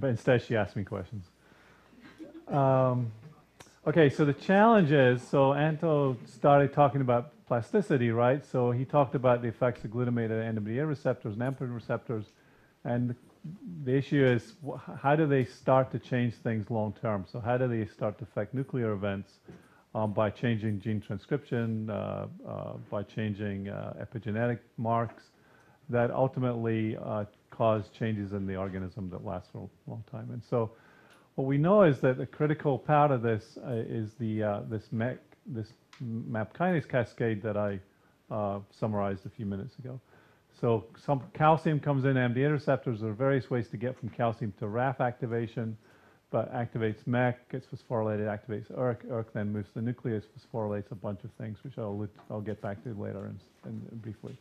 but instead she asked me questions. Um, okay, so the challenge is, so Anto started talking about plasticity, right? So he talked about the effects of glutamate at NMDA receptors and amphetamine receptors, and the issue is how do they start to change things long term? So how do they start to affect nuclear events um, by changing gene transcription, uh, uh, by changing uh, epigenetic marks that ultimately uh, cause changes in the organism that last for a long time. And so what we know is that a critical part of this uh, is the uh, this MEK, this MAP kinase cascade that I summarized a few minutes ago. So some calcium comes in NMDA receptors. There are various ways to get from calcium to RAF activation, but activates MEK, gets phosphorylated, activates ERK. ERK then moves to the nucleus, phosphorylates a bunch of things, which I'll, I'll get back to later in, in, briefly.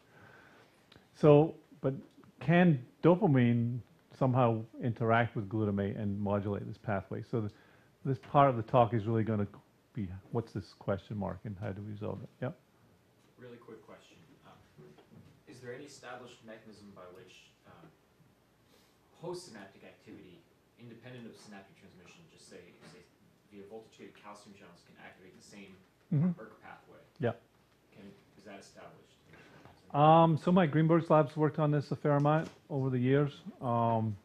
So, but can dopamine somehow interact with glutamate and modulate this pathway? So the, this part of the talk is really going to be what's this question mark and how do we resolve it? Yep. Really quick question is there any established mechanism by which uh, postsynaptic activity, independent of synaptic transmission, just say, say via voltage-gated calcium channels, can activate the same mm -hmm. Pathway? Yeah. Can, is that established? Um, so Mike Greenberg's labs worked on this a fair amount over the years. Um,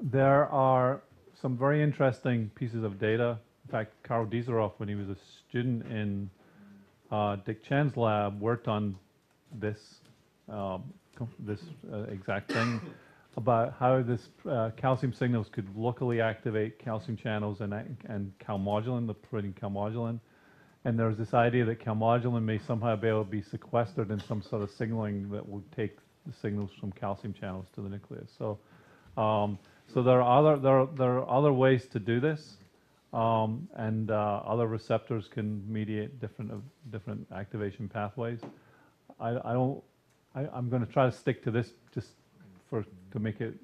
there are some very interesting pieces of data. In fact, Karl Deisseroth, when he was a student in uh, Dick Tsien's lab, worked on this um, this uh, exact thing about how this uh, calcium signals could locally activate calcium channels and, and calmodulin, the protein calmodulin. And there's this idea that calmodulin may somehow be able to be sequestered in some sort of signaling that will take the signals from calcium channels to the nucleus. So, um, so there are other there are, there are other ways to do this, um, and uh, other receptors can mediate different uh, different activation pathways. I, I don't I, I'm going to try to stick to this just for to make it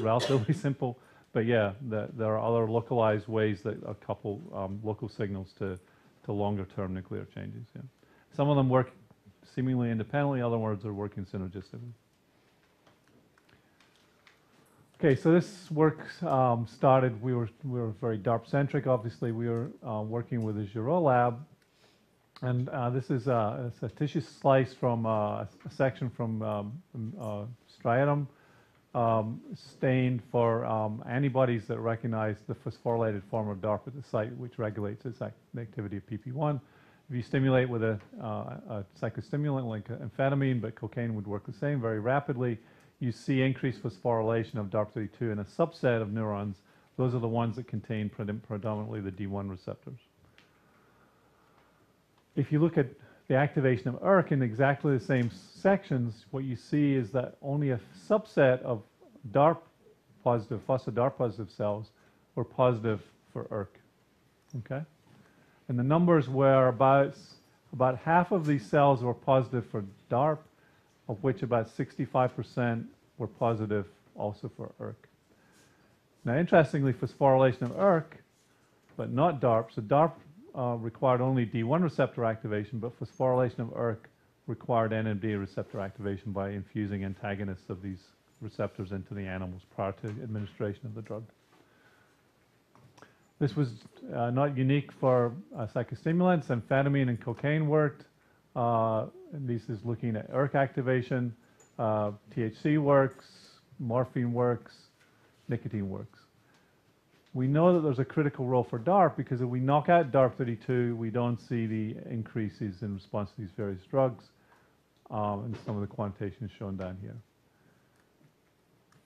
relatively simple. But yeah, the, there are other localized ways that a couple um, local signals to, to longer term nuclear changes. Yeah. Some of them work seemingly independently, other words are working synergistically. Okay, so this work um, started, we were, we were very DARP centric, obviously. We were uh, working with the Girault lab and uh, this is a, a, tissue slice from uh, a section from um, uh, striatum um, stained for um, antibodies that recognize the phosphorylated form of DARP at the site, which regulates its activity of PP1. If you stimulate with a, uh, a, psychostimulant like amphetamine, but cocaine would work the same very rapidly, you see increased phosphorylation of DARP32 in a subset of neurons. Those are the ones that contain predominantly the D1 receptors if you look at the activation of ERK in exactly the same sections, what you see is that only a subset of DARP positive, phospho-DARP positive cells were positive for ERK. Okay? And the numbers were about, about half of these cells were positive for DARP, of which about 65% were positive also for ERK. Now, interestingly, phosphorylation of ERK, but not DARP, so DARP uh, required only D1 receptor activation, but phosphorylation of ERK required NMDA receptor activation by infusing antagonists of these receptors into the animals prior to administration of the drug. This was uh, not unique for uh, psychostimulants. Amphetamine and cocaine worked. Uh, and this is looking at ERK activation. Uh, THC works, morphine works, nicotine works we know that there's a critical role for DARP because if we knock out DARP32, we don't see the increases in response to these various drugs, um, and some of the quantitation is shown down here.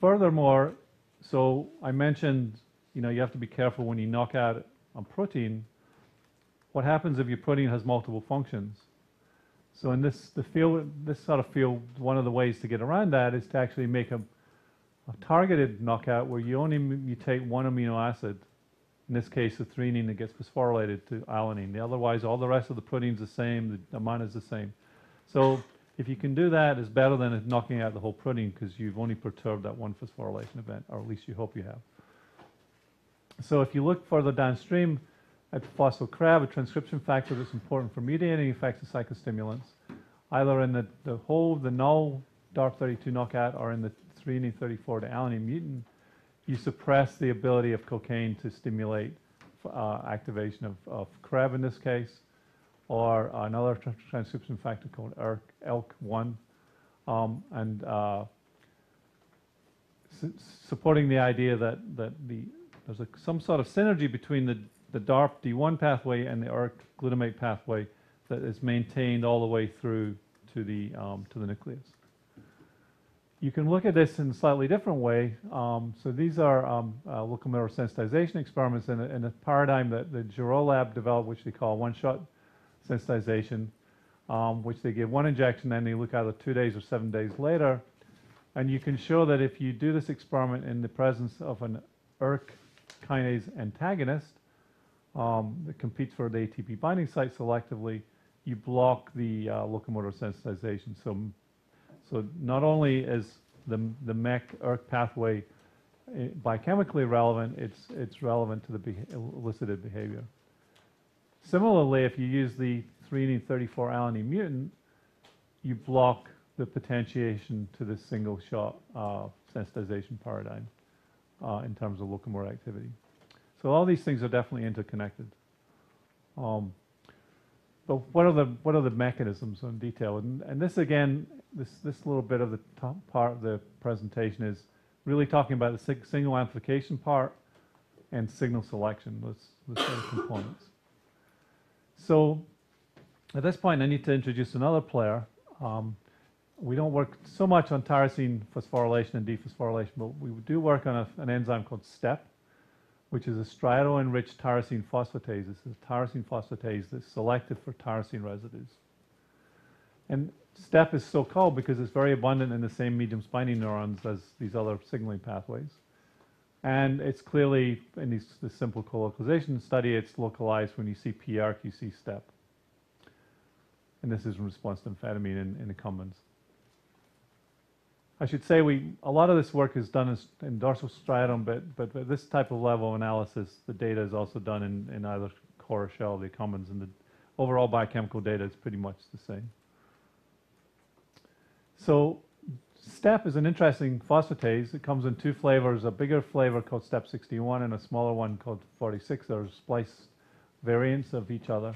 Furthermore, so I mentioned, you know, you have to be careful when you knock out a protein. What happens if your protein has multiple functions? So in this the field, this sort of field, one of the ways to get around that is to actually make a a targeted knockout where you only mutate one amino acid, in this case the threonine that gets phosphorylated to alanine. The otherwise, all the rest of the protein's the same, the amount is the same. So if you can do that, it's better than knocking out the whole protein because you've only perturbed that one phosphorylation event, or at least you hope you have. So if you look further downstream at phospho-CREB, a transcription factor that's important for mediating effects of psychostimulants, either in the, the whole, the null DARP32 knockout or in the threonine 34 to alanine mutant, you suppress the ability of cocaine to stimulate uh, activation of, of CREB in this case, or another tr- transcription factor called ERK, ELK1, um, and uh, su- supporting the idea that, that the, there's a, some sort of synergy between the, the DARP D1 pathway and the ERK glutamate pathway that is maintained all the way through to the, um, to the nucleus. You can look at this in a slightly different way. Um, so these are um, uh, locomotor sensitization experiments in a, in a paradigm that the Girault lab developed, which they call one-shot sensitization, um, which they give one injection and they look either two days or seven days later. And you can show that if you do this experiment in the presence of an ERK kinase antagonist um, that competes for the ATP binding site selectively, you block the uh, locomotor sensitization. So so not only is the, the MEK ERK pathway eh, biochemically relevant, it's, it's relevant to the beha- elicited behavior. Similarly, if you use the threonine 34 alanine mutant, you block the potentiation to this single shot uh, sensitization paradigm uh, in terms of locomotor activity. So all these things are definitely interconnected. Um, but what are the what are the mechanisms in detail? And, and this again this, this little bit of the top part of the presentation is really talking about the sig signal amplification part and signal selection, sort of components. So at this point, I need to introduce another player. Um, we don't work so much on tyrosine phosphorylation and dephosphorylation, but we do work on a, an enzyme called STEP, which is a striato-enriched tyrosine phosphatase. This is tyrosine phosphatase that's selected for tyrosine residues. And STEP is so called because it's very abundant in the same medium spiny neurons as these other signaling pathways. And it's clearly, in these, this simple colocalization study, it's localized when you see pERK, you see STEP. And this is in response to amphetamine in, in the accumbens. I should say we a lot of this work is done in, dorsal striatum, but, but this type of level analysis, the data is also done in, in either core or shell of the accumbens, and the overall biochemical data is pretty much the same. So STEP is an interesting phosphatase. It comes in two flavors, a bigger flavor called STEP 61 and a smaller one called 46. They're spliced variants of each other.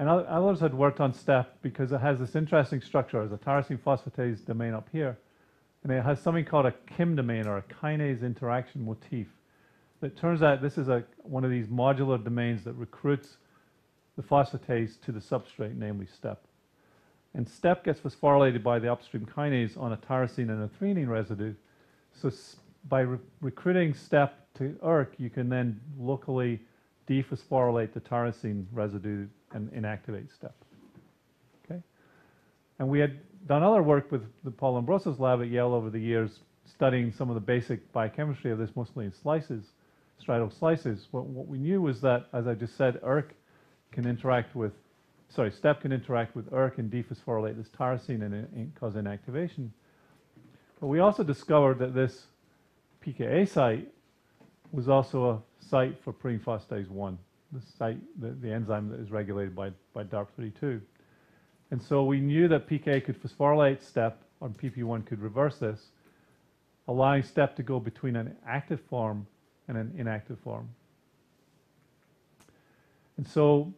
And others had worked on STEP because it has this interesting structure as a tyrosine phosphatase domain up here. And it has something called a KIM domain or a kinase interaction motif. It turns out this is a, one of these modular domains that recruits the phosphatase to the substrate, namely STEP. And STEP gets phosphorylated by the upstream kinase on a tyrosine and a threonine residue. So by re recruiting STEP to ERK, you can then locally dephosphorylate the tyrosine residue and inactivate STEP. Okay? And we had done other work with the Paul Lombroso's lab at Yale over the years, studying some of the basic biochemistry of this, mostly in slices, striatal slices. What, what we knew was that, as I just said, ERK can interact with sorry, STEP can interact with ERK and dephosphorylate this tyrosine and, and cause inactivation. But we also discovered that this PKA site was also a site for protein phosphatase 1, the site, the, the enzyme that is regulated by, by DARP32. And so we knew that PKA could phosphorylate STEP, or PP1 could reverse this, allowing STEP to go between an active form and an inactive form. And so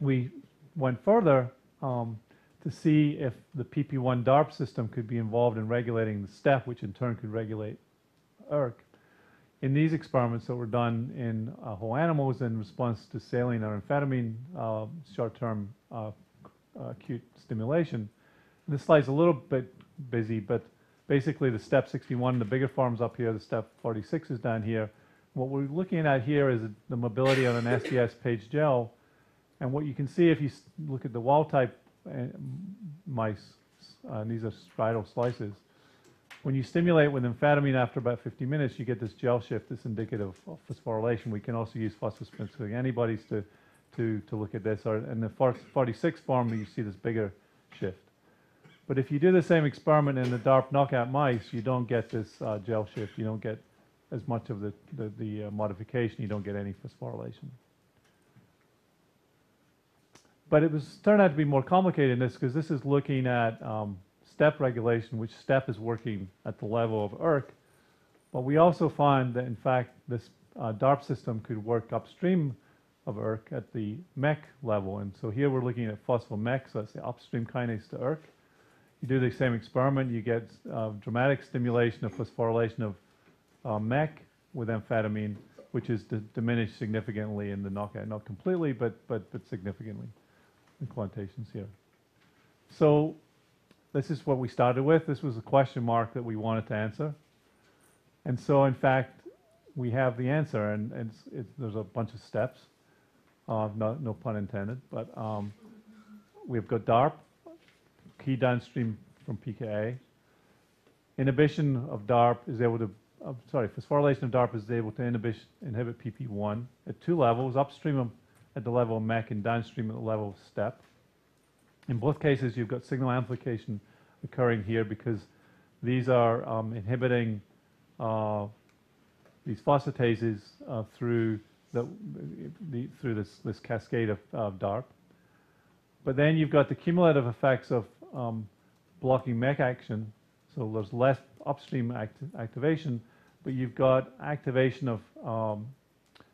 we went further um, to see if the PP1 DARP system could be involved in regulating the STEP, which in turn could regulate ERK. In these experiments that were done in uh, whole animals in response to saline or amphetamine uh, short-term uh, acute stimulation, this slide's a little bit busy, but basically the STEP 61, the bigger forms up here, the STEP 46 is down here. What we're looking at here is the mobility of an SDS page gel and what you can see if you look at the wild type uh, mice, uh, these are striatal slices, when you stimulate with amphetamine after about 50 minutes, you get this gel shift that's indicative of phosphorylation. We can also use phosphospecific antibodies to, to, to look at this. Or in the 46 form, you see this bigger shift. But if you do the same experiment in the DARP knockout mice, you don't get this uh, gel shift. You don't get as much of the, the, the uh, modification. You don't get any phosphorylation. But it was turned out to be more complicated in this because this is looking at um, step regulation, which step is working at the level of ERK. But we also find that, in fact, this uh, DARP system could work upstream of ERK at the MEK level. And so here we're looking at phospho-MEK, so that's the upstream kinase to ERK. You do the same experiment, you get uh, dramatic stimulation of phosphorylation of uh, MEK with amphetamine, which is diminished significantly in the knockout. Not completely, but, but, but significantly in quantities here. So this is what we started with. This was a question mark that we wanted to answer. And so, in fact, we have the answer, and, and it's, it's, there's a bunch of steps. Uh, no, no pun intended, but um, we've got DARP, key downstream from PKA. Inhibition of DARP is able to, uh, sorry, phosphorylation of DARP is able to inhibit, inhibit PP1 at two levels, upstream of, at the level of MEK and downstream at the level of STEP. In both cases, you've got signal amplification occurring here because these are um, inhibiting uh, these phosphatases uh, through the, through this, this cascade of, of DARP. But then you've got the cumulative effects of um, blocking MEK action, so there's less upstream act activation, but you've got activation of, um,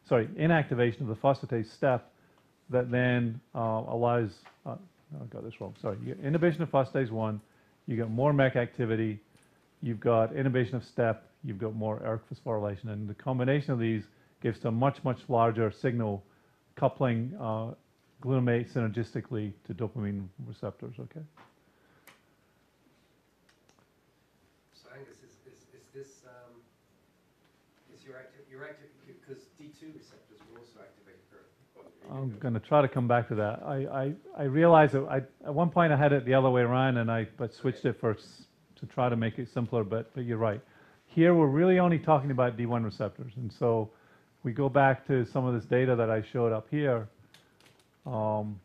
sorry, inactivation of the phosphatase step that then uh, allows, uh, I got this wrong, sorry, inhibition of phosphatase 1, you get more MEK activity, you've got inhibition of step, you've got more ERK phosphorylation, and the combination of these gives a much, much larger signal coupling uh, glutamate synergistically to dopamine receptors, okay? So Angus, is, is, is this, um, is your active, your active, because D2 receptors will also activate. I'm going to try to come back to that. I, I, I realize that I, at one point I had it the other way around and I but switched it for, to try to make it simpler, but, but you're right. Here we're really only talking about D1 receptors. And so we go back to some of this data that I showed up here. Um,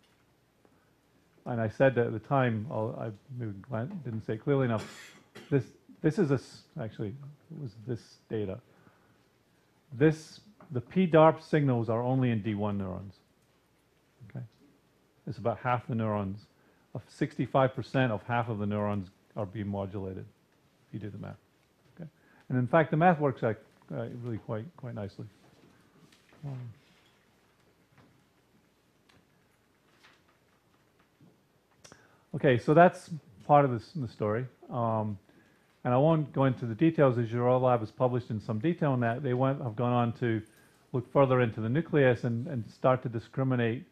and I said at the time, I'll, I maybe didn't say clearly enough. This, this is a, actually, it was this data. This, the PDARP signals are only in D1 neurons. Okay? It's about half the neurons. 65% of half of the neurons are being modulated, if you do the math. Okay? And in fact, the math works out uh, really quite, quite nicely. Um, Okay, so that's part of this, the story. Um, and I won't go into the details as your lab has published in some detail on that. They went, have gone on to look further into the nucleus and, and start to discriminate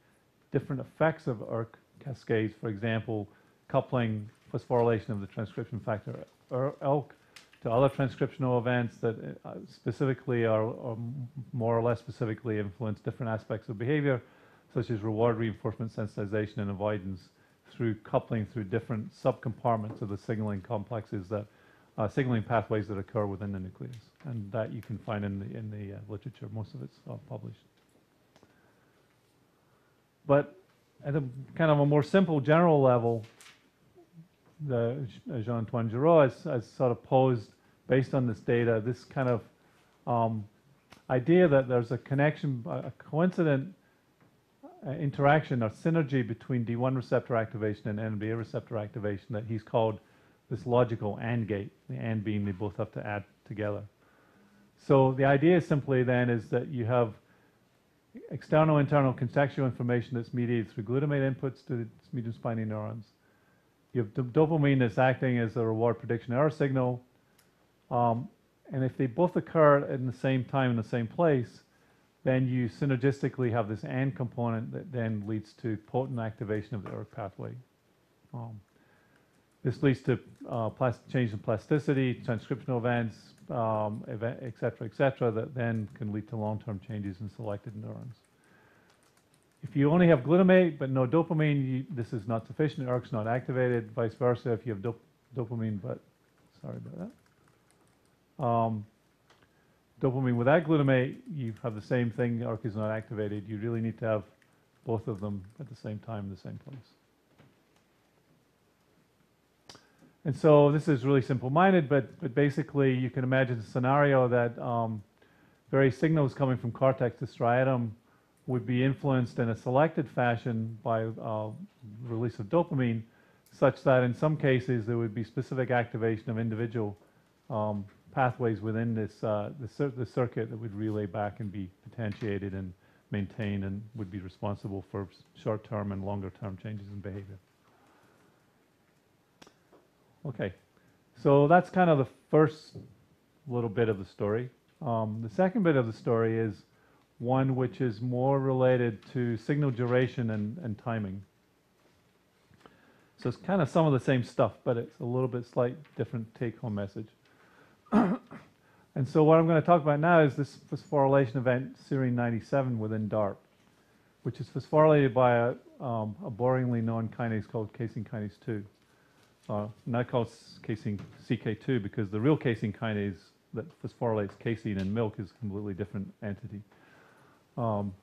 different effects of ERK cascades. For example, coupling phosphorylation of the transcription factor ELK to other transcriptional events that uh, specifically are, or more or less specifically influence different aspects of behavior, such as reward reinforcement sensitization and avoidance through coupling through different subcompartments of the signaling complexes that uh, signaling pathways that occur within the nucleus, and that you can find in the in the uh, literature. Most of it's uh, published. But at a kind of a more simple general level, the uh, Jean-Antoine Girault has, has sort of posed, based on this data, this kind of um, idea that there's a connection, a coincident uh, interaction or synergy between D1 receptor activation and NMDA receptor activation that he's called this logical AND gate, the AND being they both have to add together. So the idea simply then is that you have external internal contextual information that's mediated through glutamate inputs to the medium spiny neurons. You have dopamine that's acting as a reward prediction error signal. Um, and if they both occur in the same time in the same place, then you synergistically have this AND component that then leads to potent activation of the ERK pathway. Um, this leads to uh, change in plasticity, transcriptional events, um, event, et cetera, et cetera, that then can lead to long-term changes in selected neurons. If you only have glutamate but no dopamine, you, this is not sufficient. ERK's not activated. Vice versa, if you have dop- dopamine but sorry about that. Um, dopamine without glutamate, you have the same thing. ERK is not activated. You really need to have both of them at the same time in the same place. And so this is really simple-minded, but, but basically you can imagine a scenario that um, various signals coming from cortex to striatum would be influenced in a selected fashion by uh, release of dopamine, such that in some cases there would be specific activation of individual um, pathways within this, uh, the, cir- the circuit that would relay back and be potentiated and maintained and would be responsible for short-term and longer-term changes in behavior. Okay, so that's kind of the first little bit of the story. Um, the second bit of the story is one which is more related to signal duration and, and timing. So it's kind of some of the same stuff, but it's a little bit slight different take-home message. and so what I'm going to talk about now is this phosphorylation event, serine 97 within DARP, which is phosphorylated by a, um, a boringly known kinase called casein kinase 2. Uh, not called casein CK2 because the real casein kinase that phosphorylates casein in milk is a completely different entity. Um,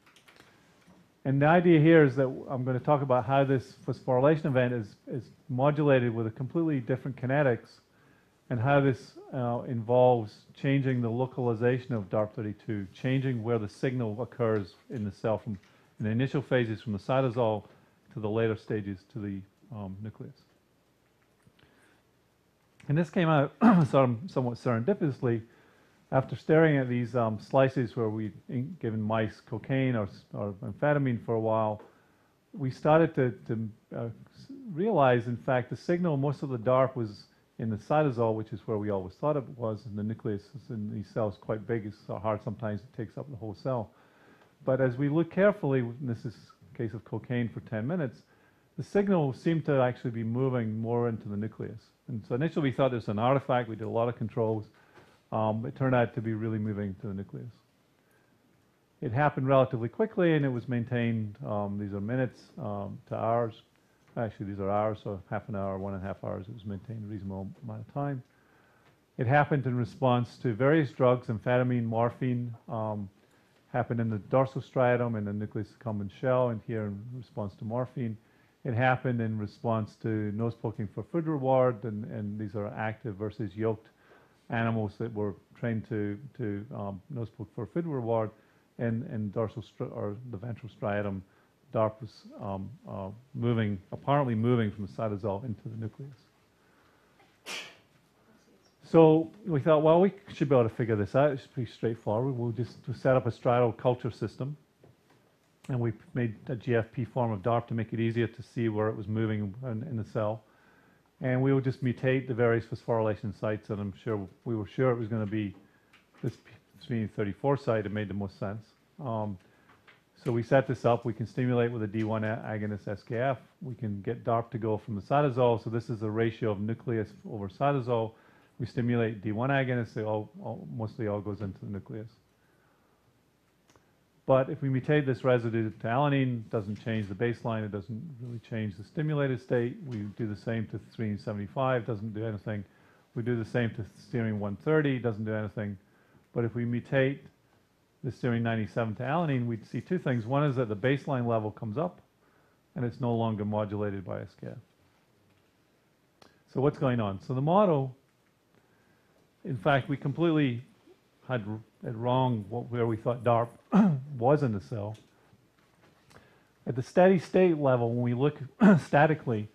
and the idea here is that I'm going to talk about how this phosphorylation event is, is modulated with a completely different kinetics and how this uh, involves changing the localization of DARP32, changing where the signal occurs in the cell from in the initial phases from the cytosol to the later stages to the um, nucleus. And this came out somewhat serendipitously after staring at these um, slices where we'd given mice cocaine or, or amphetamine for a while, we started to, to uh, realize, in fact, the signal, most of the DARP was in the cytosol, which is where we always thought it was, and the nucleus in these cells quite big. It's so hard sometimes it takes up the whole cell. But as we look carefully, this is case of cocaine for 10 minutes, the signal seemed to actually be moving more into the nucleus. And so initially we thought was an artifact. We did a lot of controls. Um, it turned out to be really moving to the nucleus. It happened relatively quickly, and it was maintained. Um, these are minutes um, to hours. Actually, these are hours, so half an hour, one and a half hours. It was maintained a reasonable amount of time. It happened in response to various drugs, amphetamine, morphine. Um, happened in the dorsal striatum and the nucleus accumbens shell, and here in response to morphine. It happened in response to nose poking for food reward, and, and these are active versus yoked animals that were trained to, to um, nose poke for food reward, and, and dorsal or the ventral striatum, DARP was um, uh, moving, apparently moving from the cytosol into the nucleus. So we thought, well, we should be able to figure this out. It's pretty straightforward. We'll just set up a striatal culture system, and we made a GFP form of DARP to make it easier to see where it was moving in, in the cell. And we would just mutate the various phosphorylation sites, and I'm sure we were sure it was going to be this p 34 site. It made the most sense. Um, so we set this up. We can stimulate with a D1 agonist SKF. We can get DARP to go from the cytosol. So this is the ratio of nucleus over cytosol. We stimulate D1 agonists. It all, all mostly all goes into the nucleus. But if we mutate this residue to alanine, it doesn't change the baseline. It doesn't really change the stimulated state. We do the same to 375, doesn't do anything. We do the same to serine 130, doesn't do anything. But if we mutate the serine 97 to alanine, we'd see two things. One is that the baseline level comes up, and it's no longer modulated by SKF. So what's going on? So the model, in fact, we completely had wrong where we thought DARP was in the cell. At the steady state level, when we look statically,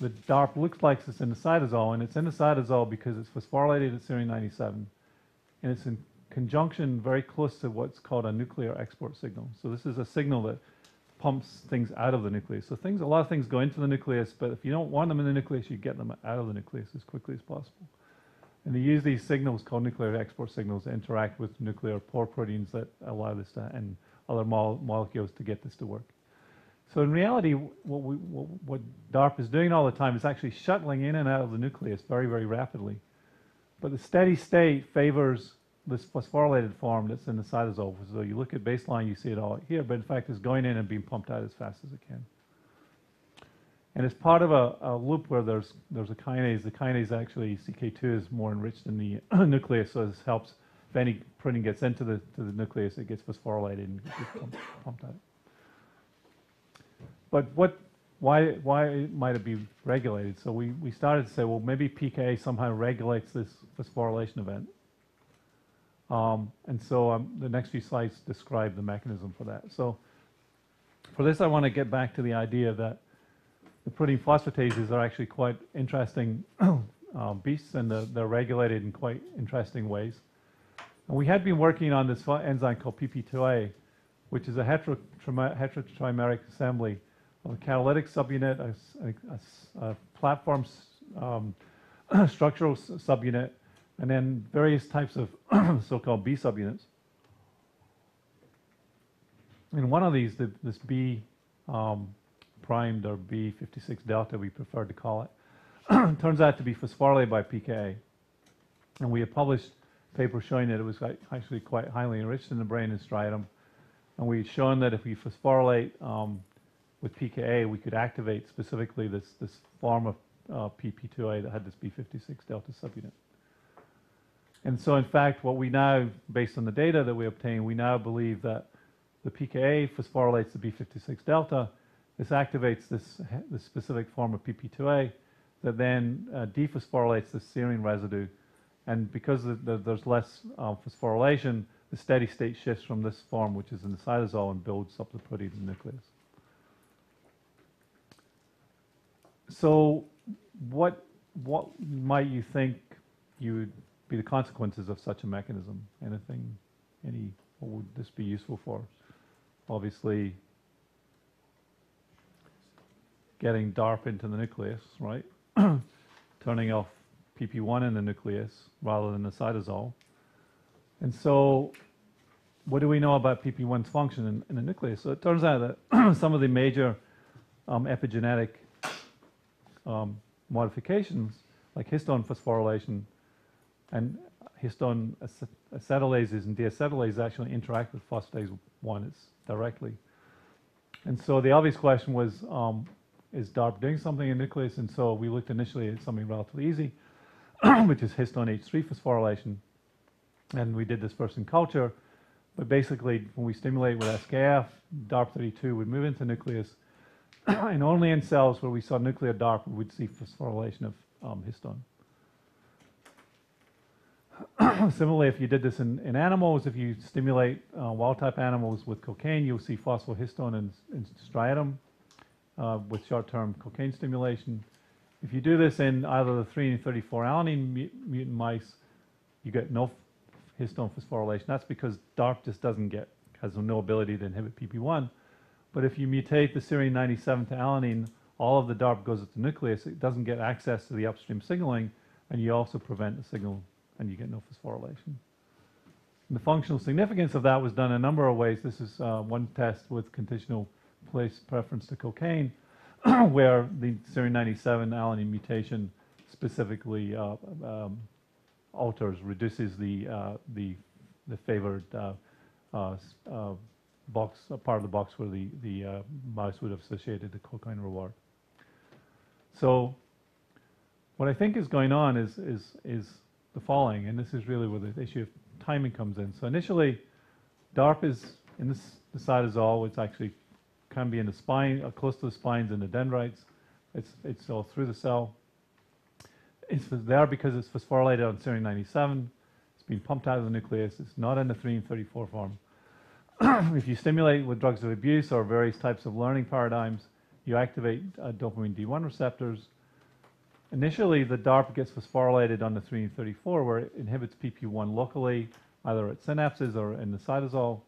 the DARP looks like it's in the cytosol, and it's in the cytosol because it's phosphorylated at serine 97, and it's in conjunction very close to what's called a nuclear export signal. So this is a signal that pumps things out of the nucleus. So things, a lot of things go into the nucleus, but if you don't want them in the nucleus, you get them out of the nucleus as quickly as possible. And they use these signals called nuclear export signals to interact with nuclear pore proteins that allow this to, and other mol- molecules to get this to work. So in reality, what, we, what, what DARP is doing all the time is actually shuttling in and out of the nucleus very, very rapidly. But the steady state favors this phosphorylated form that's in the cytosol. So you look at baseline, you see it all here, but in fact it's going in and being pumped out as fast as it can. And it's part of a, a loop where there's there's a kinase. The kinase actually CK2 is more enriched in the nucleus, so this helps. If any protein gets into the to the nucleus, it gets phosphorylated and gets pumped, pumped out. But what? Why? Why might it be regulated? So we we started to say, well, maybe PKA somehow regulates this phosphorylation event. Um, and so um, the next few slides describe the mechanism for that. So for this, I want to get back to the idea that the protein phosphatases are actually quite interesting um, beasts, and they're, they're regulated in quite interesting ways. And we had been working on this enzyme called PP2A, which is a heterotrimeric assembly of a catalytic subunit, a platform um, structural subunit, and then various types of so-called B subunits. In one of these, the, this B um, primed or B56 delta, we prefer to call it, turns out to be phosphorylated by pKa. And we have published papers showing that it was actually quite highly enriched in the brain and striatum. And we've shown that if we phosphorylate um, with pKa, we could activate specifically this, this form of uh, PP2A that had this B56 delta subunit. And so, in fact, what we now, based on the data that we obtained, we now believe that the pKa phosphorylates the B56 delta. This activates this, this specific form of PP2A that then uh, dephosphorylates the serine residue. And because the, the, there's less uh, phosphorylation, the steady state shifts from this form, which is in the cytosol, and builds up the protein in the nucleus. So, what what might you think you would be the consequences of such a mechanism? Anything? Any? What would this be useful for? Obviously, getting DARP into the nucleus, right? Turning off PP1 in the nucleus rather than the cytosol. And so, what do we know about PP1's function in, in the nucleus? So it turns out that some of the major um, epigenetic um, modifications, like histone phosphorylation and histone acet- acetylases and deacetylases, actually interact with phosphatase 1 directly. And so the obvious question was, um, is DARP doing something in nucleus? And so we looked initially at something relatively easy, which is histone H3 phosphorylation. And we did this first in culture. But basically, when we stimulate with SKF, DARP32 would move into nucleus. and only in cells where we saw nuclear DARP we would see phosphorylation of um, histone. Similarly, if you did this in, in animals, if you stimulate uh, wild-type animals with cocaine, you'll see phosphohistone in, in striatum uh, with short-term cocaine stimulation. If you do this in either the threonine 34 alanine mutant mice, you get no histone phosphorylation. That's because DARP just doesn't get, has no ability to inhibit PP1. But if you mutate the serine 97 to alanine, all of the DARP goes at the nucleus. It doesn't get access to the upstream signaling, and you also prevent the signal, and you get no phosphorylation. And the functional significance of that was done a number of ways. This is uh, one test with conditional place preference to cocaine, where the serine 97 alanine mutation specifically uh, um, alters, reduces the uh, the the favored uh, uh, uh, box, part of the box where the the uh, mouse would have associated the cocaine reward. So, what I think is going on is is is the following, and this is really where the issue of timing comes in. So initially, DARP is in this, the cytosol. It's actually can be in the spine, uh, close to the spines and the dendrites. It's it's all through the cell. It's there because it's phosphorylated on serine 97. It's been pumped out of the nucleus. It's not in the threonine 34 form. if you stimulate with drugs of abuse or various types of learning paradigms, you activate uh, dopamine D1 receptors. Initially, the DARP gets phosphorylated on the threonine 34, where it inhibits PP1 locally, either at synapses or in the cytosol.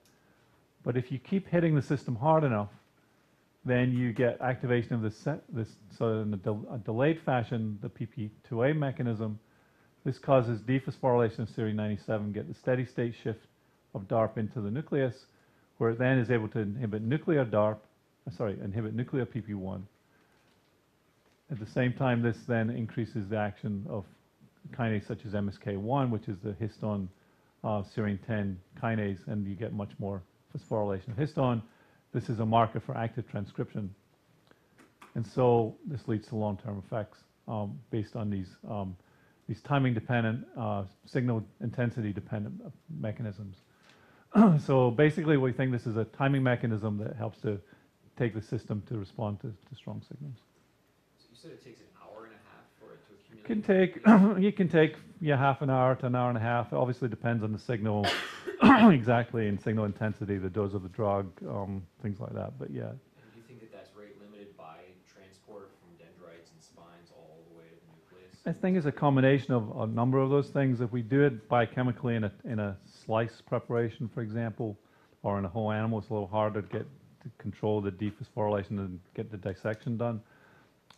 But if you keep hitting the system hard enough, then you get activation of this, se- this so in a, a delayed fashion, the PP2A mechanism. This causes dephosphorylation of serine 97, get the steady state shift of DARP into the nucleus, where it then is able to inhibit nuclear DARP, uh, sorry, inhibit nuclear PP1. At the same time, this then increases the action of kinase such as MSK1, which is the histone uh, serine 10 kinase, and you get much more phosphorylation of histone. This is a marker for active transcription. And so this leads to long-term effects um, based on these, um, these timing-dependent, uh, signal intensity-dependent mechanisms. so basically, we think this is a timing mechanism that helps to take the system to respond to, to strong signals. So you said it takes an hour and a half for it to accumulate? Can take it can take yeah half an hour to an hour and a half. It obviously depends on the signal exactly and signal intensity, the dose of the drug, um, things like that. But yeah, And do you think that that's rate limited by transport from dendrites and spines all the way to the nucleus? I think it's a combination of a number of those things. If we do it biochemically in a, in a slice preparation, for example, or in a whole animal, it's a little harder to get to control the dephosphorylation and get the dissection done.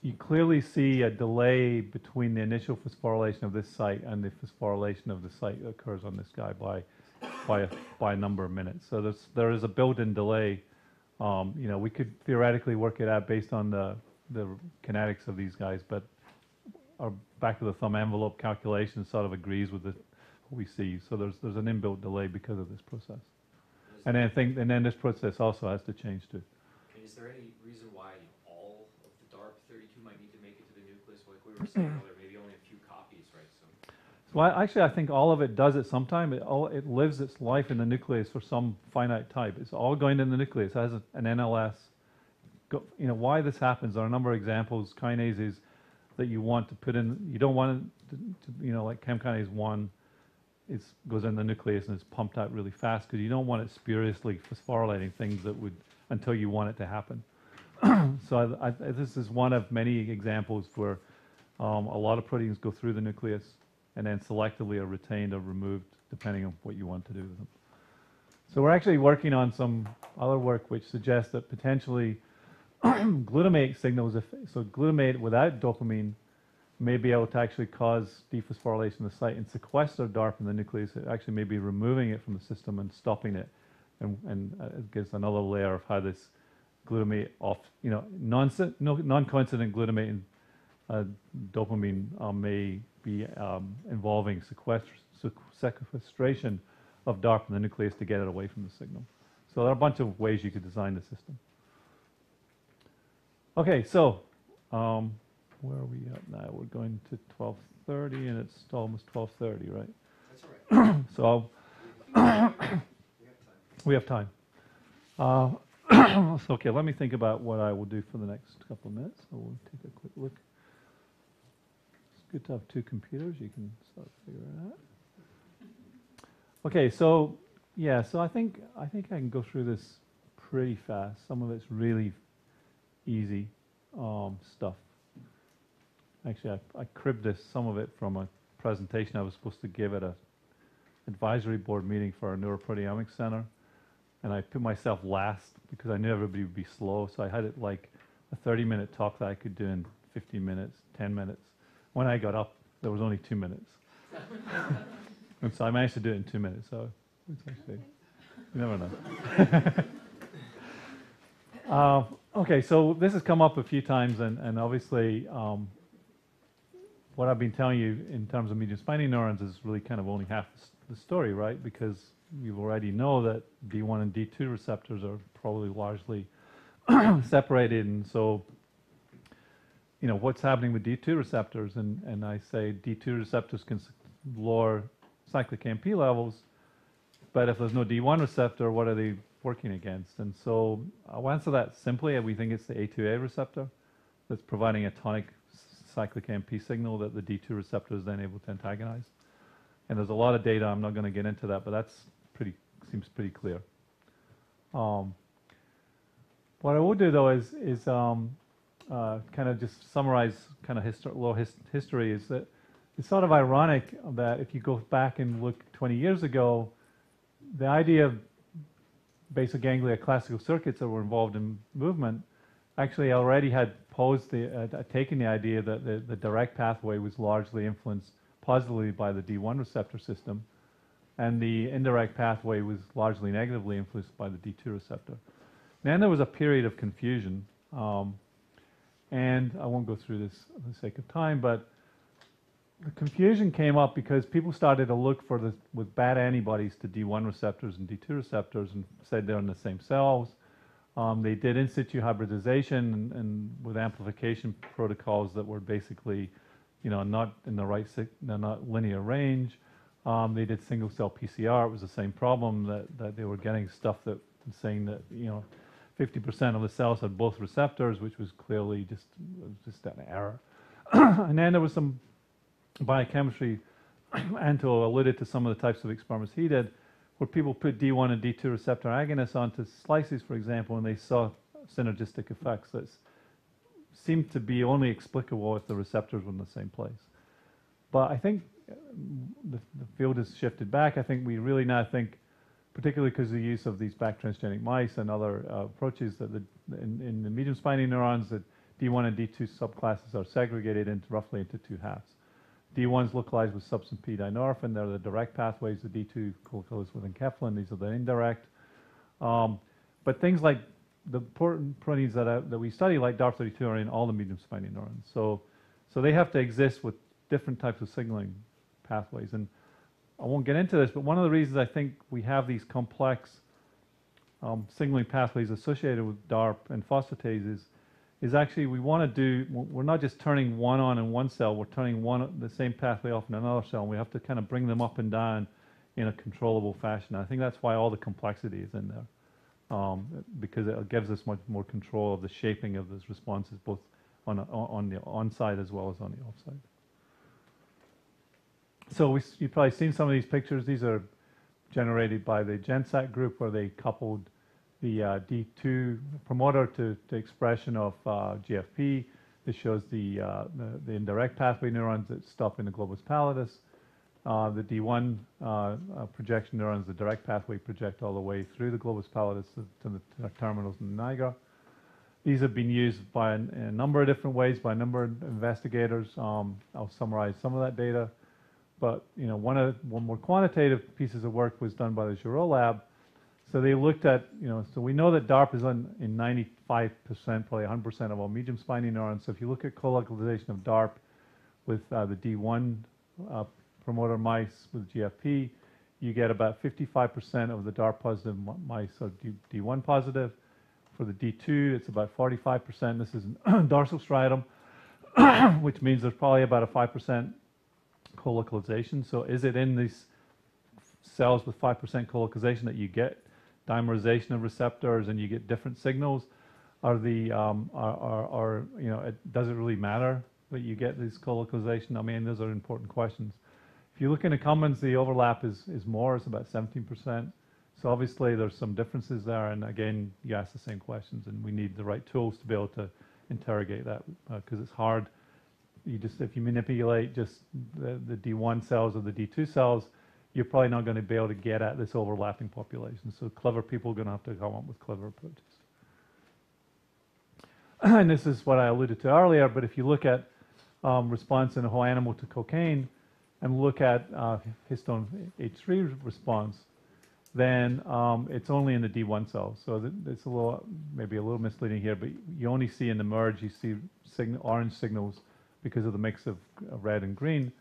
You clearly see a delay between the initial phosphorylation of this site and the phosphorylation of the site that occurs on this guy by, by, a, by a number of minutes. So there's, there is a built-in delay. Um, you know, we could theoretically work it out based on the, the kinetics of these guys, but our back of the thumb envelope calculation sort of agrees with the, what we see. So there's, there's an inbuilt delay because of this process. And I think, and then this process also has to change too. Is there any reason why all of the DARP thirty-two might need to make it to the nucleus? Like we earlier, maybe only a few copies, right? So, Well, actually, I think all of it does at some time. It all, it lives its life in the nucleus for some finite type. It's all going in the nucleus, it has an NLS. Go, you know, why this happens, there are a number of examples, kinases that you want to put in, you don't want it to, to, you know, like CaM kinase one, it goes in the nucleus and it's pumped out really fast because you don't want it spuriously phosphorylating things that would, until you want it to happen. so I, I, this is one of many examples where um, a lot of proteins go through the nucleus and then selectively are retained or removed depending on what you want to do with them. So we're actually working on some other work which suggests that potentially glutamate signals, if, so glutamate without dopamine may be able to actually cause dephosphorylation of the site and sequester DARP in the nucleus. It actually may be removing it from the system and stopping it. And, and uh, it gives another layer of how this glutamate off, you know, non, no, non-coincident glutamate and uh, dopamine uh, may be um, involving sequestration of DARP in the nucleus to get it away from the signal. So there are a bunch of ways you could design the system. Okay, so um, where are we at now? We're going to 12:30, and it's almost 12:30, right? That's all right. So We have time. we have time. Uh, so okay, let me think about what I will do for the next couple of minutes. So we'll take a quick look. Good to have two computers. You can start figuring it out. Okay, so yeah, so I think I think I can go through this pretty fast. Some of it's really easy um, stuff. Actually, I, I cribbed this some of it from a presentation I was supposed to give at a advisory board meeting for our neuroproteomics center, and I put myself last because I knew everybody would be slow. So I had it like a 30-minute talk that I could do in 15 minutes, 10 minutes. When I got up, there was only two minutes, and so I managed to do it in two minutes. So it's actually, you never know. uh, okay, so this has come up a few times, and, and obviously. Um, what I've been telling you in terms of medium spiny neurons is really kind of only half the story, right? Because you already know that D1 and D2 receptors are probably largely separated, and so you know what's happening with D2 receptors, and and I say D2 receptors can lower cyclic AMP levels, but if there's no D1 receptor, what are they working against? And so I'll answer that simply. We think it's the A2A receptor that's providing a tonic cyclic AMP signal that the D2 receptor is then able to antagonize. And there's a lot of data, I'm not going to get into that, but that's pretty, seems pretty clear. Um, what I will do though is, is um, uh, kind of just summarize kind of histor- little his- history is that it's sort of ironic that if you go back and look 20 years ago, the idea of basal ganglia classical circuits that were involved in movement actually already had posed the, uh, taken the idea that the, the direct pathway was largely influenced positively by the D1 receptor system, and the indirect pathway was largely negatively influenced by the D2 receptor. Then there was a period of confusion, um, and I won't go through this for the sake of time, but the confusion came up because people started to look for the with bad antibodies to D1 receptors and D2 receptors and said they're in the same cells. Um, they did in situ hybridization and, and with amplification protocols that were basically, you know, not in the right, not linear range. Um, they did single cell PCR. It was the same problem that, that they were getting stuff that saying that, you know, 50% of the cells had both receptors, which was clearly just, just an error. and then there was some biochemistry, Anto alluded to some of the types of experiments he did, where people put D1 and D2 receptor agonists onto slices, for example, and they saw synergistic effects that seemed to be only explicable if the receptors were in the same place. But I think uh, the, the field has shifted back. I think we really now think, particularly because of the use of these back transgenic mice and other uh, approaches, that the, in, in the medium spiny neurons, that D1 and D2 subclasses are segregated into roughly into two halves. D1's localized with substance P dynorphin. They're the direct pathways. The D2 localized with enkephalin. These are the indirect. Um, but things like the important proteins that, I, that we study, like DARP32, are in all the medium spiny neurons. So, so they have to exist with different types of signaling pathways. And I won't get into this, but one of the reasons I think we have these complex um, signaling pathways associated with DARP and phosphatases is actually we want to do, we're not just turning one on in one cell, we're turning one the same pathway off in another cell, and we have to kind of bring them up and down in a controllable fashion. I think that's why all the complexity is in there, um, because it gives us much more control of the shaping of those responses, both on, a, on the on-side as well as on the off-side. So we, you've probably seen some of these pictures. These are generated by the GenSat group where they coupled the uh, D2 promoter to, to expression of uh, GFP. This shows the, uh, the, the, indirect pathway neurons that stop in the globus pallidus. Uh, the D1 uh, uh, projection neurons, the direct pathway project all the way through the globus pallidus to, to the, terminals in the nigra. These have been used by a, a, number of different ways by a number of investigators. Um, I'll summarize some of that data. But you know, one of one more quantitative pieces of work was done by the Giraud lab. So they looked at, you know, so we know that DARP is on, in 95%, probably 100% of all medium spiny neurons. So if you look at co-localization of DARP with uh, the D1 uh, promoter mice with GFP, you get about 55% of the DARP positive mice are D, D1 positive. For the D2, it's about 45%. This is dorsal striatum, which means there's probably about a 5% co-localization. So is it in these cells with 5% co-localization that you get dimerization of receptors and you get different signals? Are the, um, are, are, are, you know, it, does it really matter that you get this co-localization? I mean, those are important questions. If you look in the commons, the overlap is, is more, it's about 17%. So obviously there's some differences there, and again, you ask the same questions, and we need the right tools to be able to interrogate that, because uh, it's hard. You just, if you manipulate just the, the D1 cells or the D2 cells, you're probably not going to be able to get at this overlapping population. So clever people are going to have to come up with clever approaches. and this is what I alluded to earlier, but if you look at um, response in a whole animal to cocaine and look at uh, histone H3 response, then um, it's only in the D1 cells. So it's a little, maybe a little misleading here, but you only see in the merge, you see sign orange signals because of the mix of red and green.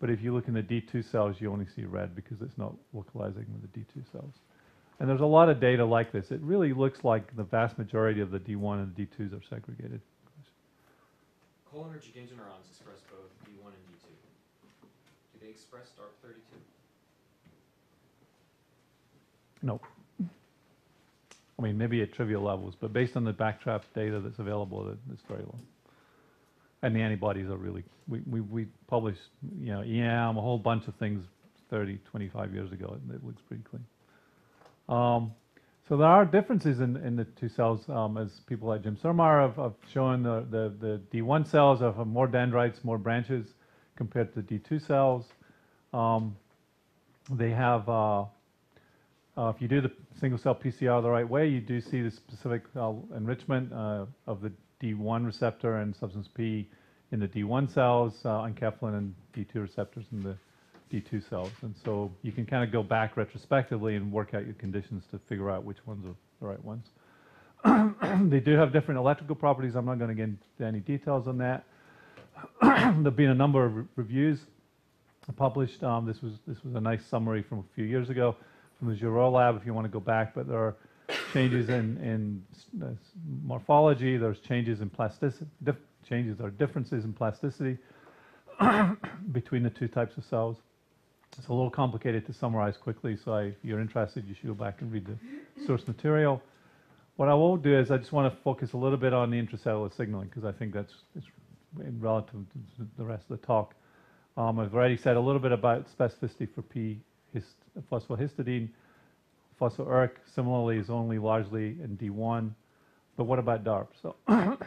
But if you look in the D2 cells, you only see red because it's not localizing with the D2 cells. And there's a lot of data like this. It really looks like the vast majority of the D1 and D2s are segregated. Cholinergic interneurons express both D1 and D2. Do they express DARP32? No. I mean, maybe at trivial levels, but based on the backtrap data that's available, it's very low and the antibodies are really, we, we, we published, you know, EM, a whole bunch of things 30, 25 years ago, and it looks pretty clean. Um, so there are differences in, in the two cells, um, as people like Jim Surmar have, have shown. The, the, the, D1 cells have more dendrites, more branches compared to the D2 cells. Um, they have, uh, uh, if you do the single cell PCR the right way, you do see the specific uh, enrichment uh, of the D1 receptor and substance P in the D1 cells, uh, enkephalin and D2 receptors in the D2 cells. And so you can kind of go back retrospectively and work out your conditions to figure out which ones are the right ones. they do have different electrical properties. I'm not going to get into any details on that. there have been a number of re reviews published. Um, this was this was a nice summary from a few years ago from the Giraud lab. If you want to go back, but there are changes in, in morphology, there's changes in plasticity, changes or differences in plasticity between the two types of cells. It's a little complicated to summarize quickly, so I, if you're interested, you should go back and read the source material. What I will do is I just want to focus a little bit on the intracellular signaling because I think that's relative to the rest of the talk. Um, I've already said a little bit about specificity for P phosphohistidine. Phospho-ERK similarly is only largely in D1. But what about DARP? So,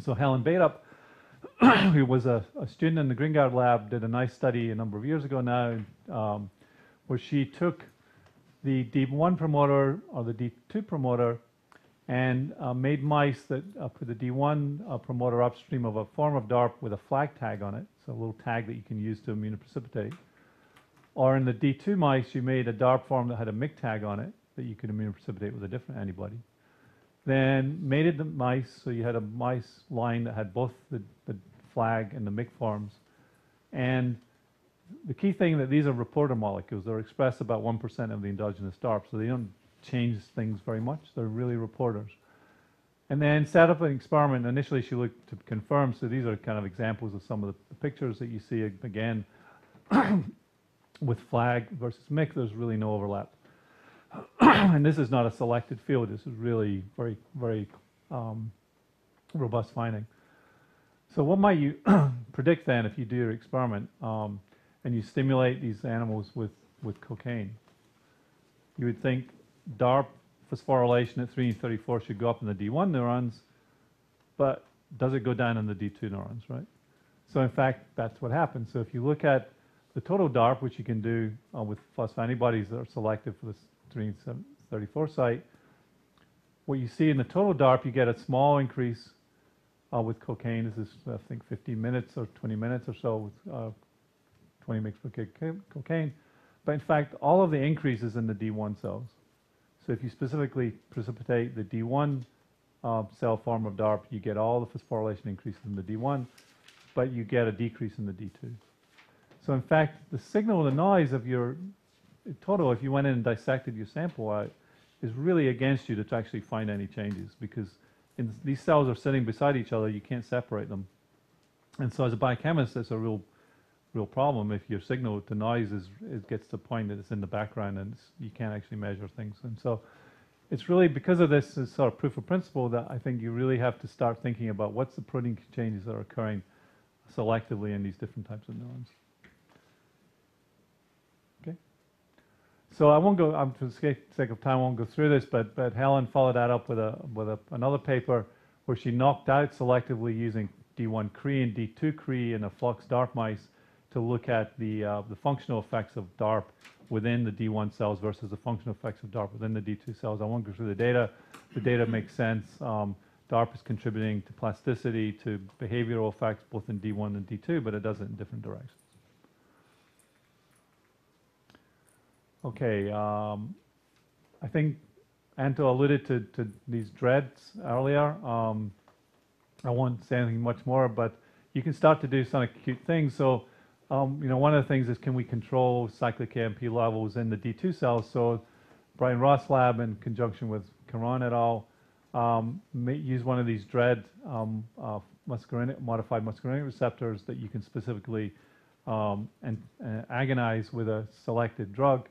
so Helen Baidup who was a, a student in the Gringard lab, did a nice study a number of years ago now, um, where she took the D1 promoter or the D2 promoter and uh, made mice that uh, put the D1 uh, promoter upstream of a form of DARP with a flag tag on it, so a little tag that you can use to immunoprecipitate. Or in the D2 mice, you made a DARP form that had a MIG tag on it that you could immunoprecipitate with a different antibody. Then mated the mice, so you had a mice line that had both the, the flag and the MIG forms. And the key thing that these are reporter molecules. They're expressed about 1% of the endogenous DARP, so they don't change things very much. They're really reporters. And then set up an experiment. Initially, she looked to confirm. So these are kind of examples of some of the pictures that you see again with flag versus MIC. There's really no overlap. and this is not a selected field. This is really very, very um, robust finding. So what might you predict then if you do your experiment um, and you stimulate these animals with, with cocaine? You would think DARP phosphorylation at 3 and 34 should go up in the D1 neurons, but does it go down in the D2 neurons, right? So in fact, that's what happens. So if you look at the total DARP, which you can do uh, with phosphoantibodies that are selective for the 3 and 34 site, what you see in the total DARP, you get a small increase uh, with cocaine. This is, I think, 15 minutes or 20 minutes or so with uh, 20 mg per kg cocaine. But in fact, all of the increases in the D1 cells. So if you specifically precipitate the D1 uh, cell form of DARP, you get all the phosphorylation increases in the D1, but you get a decrease in the D2. So in fact, the signal, the noise of your total, if you went in and dissected your sample out, is really against you to actually find any changes because in, these cells are sitting beside each other, you can't separate them. And so as a biochemist, it's a real real problem if your signal to noise is it gets to the point that it's in the background and you can't actually measure things. And so it's really because of this, this sort of proof of principle that I think you really have to start thinking about what's the protein changes that are occurring selectively in these different types of neurons. So I won't go. I'm for the sake of time, I won't go through this. But but Helen followed that up with a with a, another paper where she knocked out selectively using D1 Cre and D2 Cre in a flux DARP mice to look at the, uh, the functional effects of DARP within the D1 cells versus the functional effects of DARP within the D2 cells. I won't go through the data. The data makes sense. Um, DARP is contributing to plasticity, to behavioral effects, both in D1 and D2, but it does it in different directions. Okay, um, I think Anto alluded to, to these dreads earlier. Um, I won't say anything much more, but you can start to do some cute things. So um, you know, one of the things is can we control cyclic AMP levels in the D2 cells? So Brian Ross lab in conjunction with Caron et al. Um, use one of these DREAD um, uh, muscarinic, modified muscarinic receptors that you can specifically um, and, uh, agonize with a selected drug.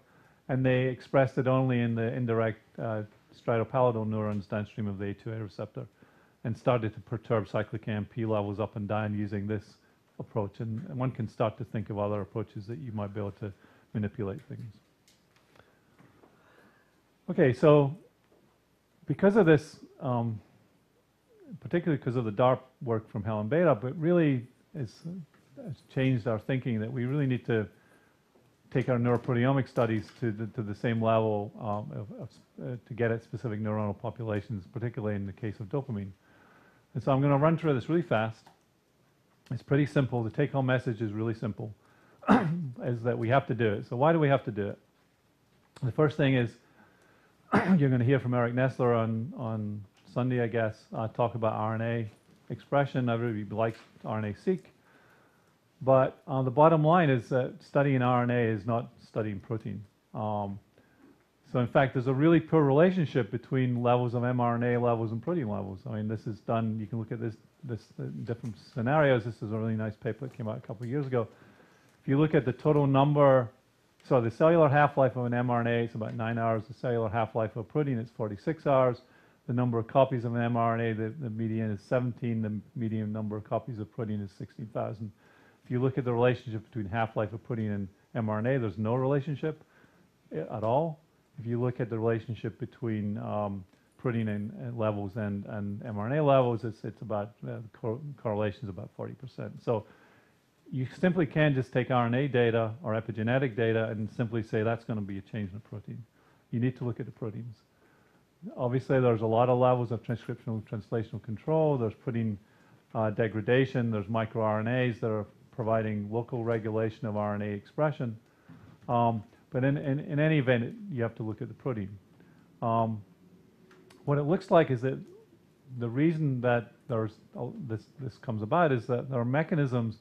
And they expressed it only in the indirect uh, striatopallidyl neurons downstream of the A2A receptor and started to perturb cyclic AMP levels up and down using this approach, and, and one can start to think of other approaches that you might be able to manipulate things. Okay, so because of this, um, particularly because of the DARP work from Helen Beta, but really has, has changed our thinking that we really need to take our neuroproteomic studies to the, to the same level um, of, of, uh, to get at specific neuronal populations, particularly in the case of dopamine. And so I'm going to run through this really fast. It's pretty simple. The take home message is really simple, is that we have to do it. So, why do we have to do it? The first thing is you're going to hear from Eric Nestler on, on Sunday, I guess, uh, talk about RNA expression. Everybody likes RNA-seq. But uh, the bottom line is that studying RNA is not studying protein. Um, so in fact, there's a really poor relationship between levels of mRNA levels and protein levels. I mean, this is done, you can look at this, this different scenarios. This is a really nice paper that came out a couple of years ago. If you look at the total number, so the cellular half-life of an mRNA is about nine hours. The cellular half-life of a protein is 46 hours. The number of copies of an mRNA, the, the median is 17. The median number of copies of protein is 16,000. If you look at the relationship between half-life of protein and mRNA, there's no relationship at all. If you look at the relationship between um, protein and, and levels and, and mRNA levels, it's, it's about, uh, cor- correlation is about 40%. So you simply can't just take RNA data or epigenetic data and simply say that's going to be a change in the protein. You need to look at the proteins. Obviously, there's a lot of levels of transcriptional translational control. There's protein uh, degradation. There's microRNAs that are providing local regulation of RNA expression. Um, but in, in, in any event, you have to look at the protein. Um, what it looks like is that the reason that there's oh, this this comes about is that there are mechanisms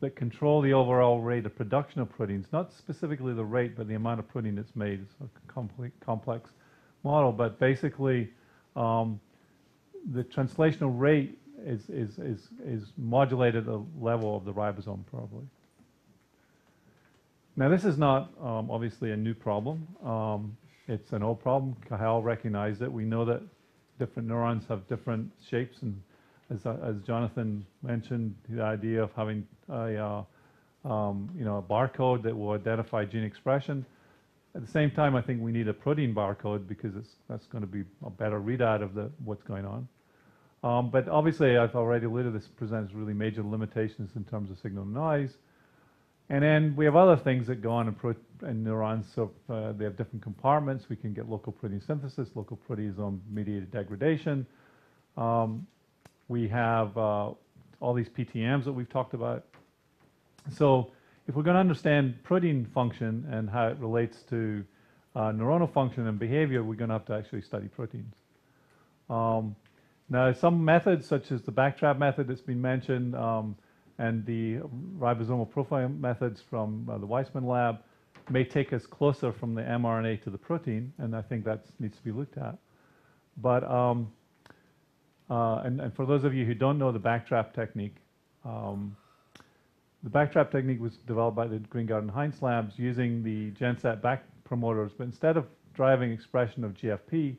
that control the overall rate of production of proteins, not specifically the rate, but the amount of protein that's made. It's a complete, complex model, but basically, um, the translational rate is, is, is, is modulated at the level of the ribosome, probably. Now, this is not um, obviously a new problem. Um, it's an old problem. Cahill recognized it. We know that different neurons have different shapes, and as, as Jonathan mentioned, the idea of having a uh, um, you know a barcode that will identify gene expression. At the same time, I think we need a protein barcode because it's, that's going to be a better readout of the, what's going on. Um, but obviously, I've already alluded, this presents really major limitations in terms of signal noise. And then we have other things that go on in, in neurons. So uh, they have different compartments. We can get local protein synthesis, local proteasome mediated degradation. Um, we have uh, all these PTMs that we've talked about. So if we're going to understand protein function and how it relates to uh, neuronal function and behavior, we're going to have to actually study proteins. Um, now, some methods, such as the backtrap method that's been mentioned, um, and the ribosomal profiling methods from uh, the Weissman lab, may take us closer from the mRNA to the protein, and I think that needs to be looked at. But um, uh, and, and, for those of you who don't know the backtrap technique, um, the backtrap technique was developed by the Green Garden Heinz labs using the GenSat back promoters, but instead of driving expression of GFP,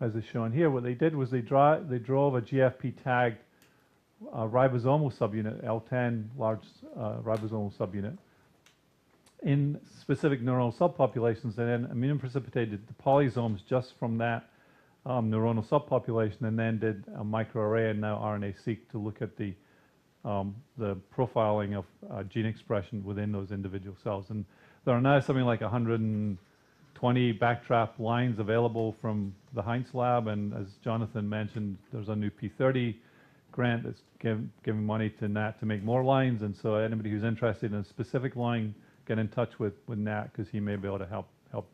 as is shown here, what they did was they, dri- they drove a GFP tagged uh, ribosomal subunit, L10 large uh, ribosomal subunit, in specific neuronal subpopulations and then immunoprecipitated the polysomes just from that um, neuronal subpopulation and then did a microarray and now RNA-seq to look at the um, the profiling of uh, gene expression within those individual cells. And there are now something like 120 backtrap lines available from the Heinz lab. And as Jonathan mentioned, there's a new P30 grant that's give, giving money to NAT to make more lines. And so anybody who's interested in a specific line, get in touch with, with Nat because he may be able to help help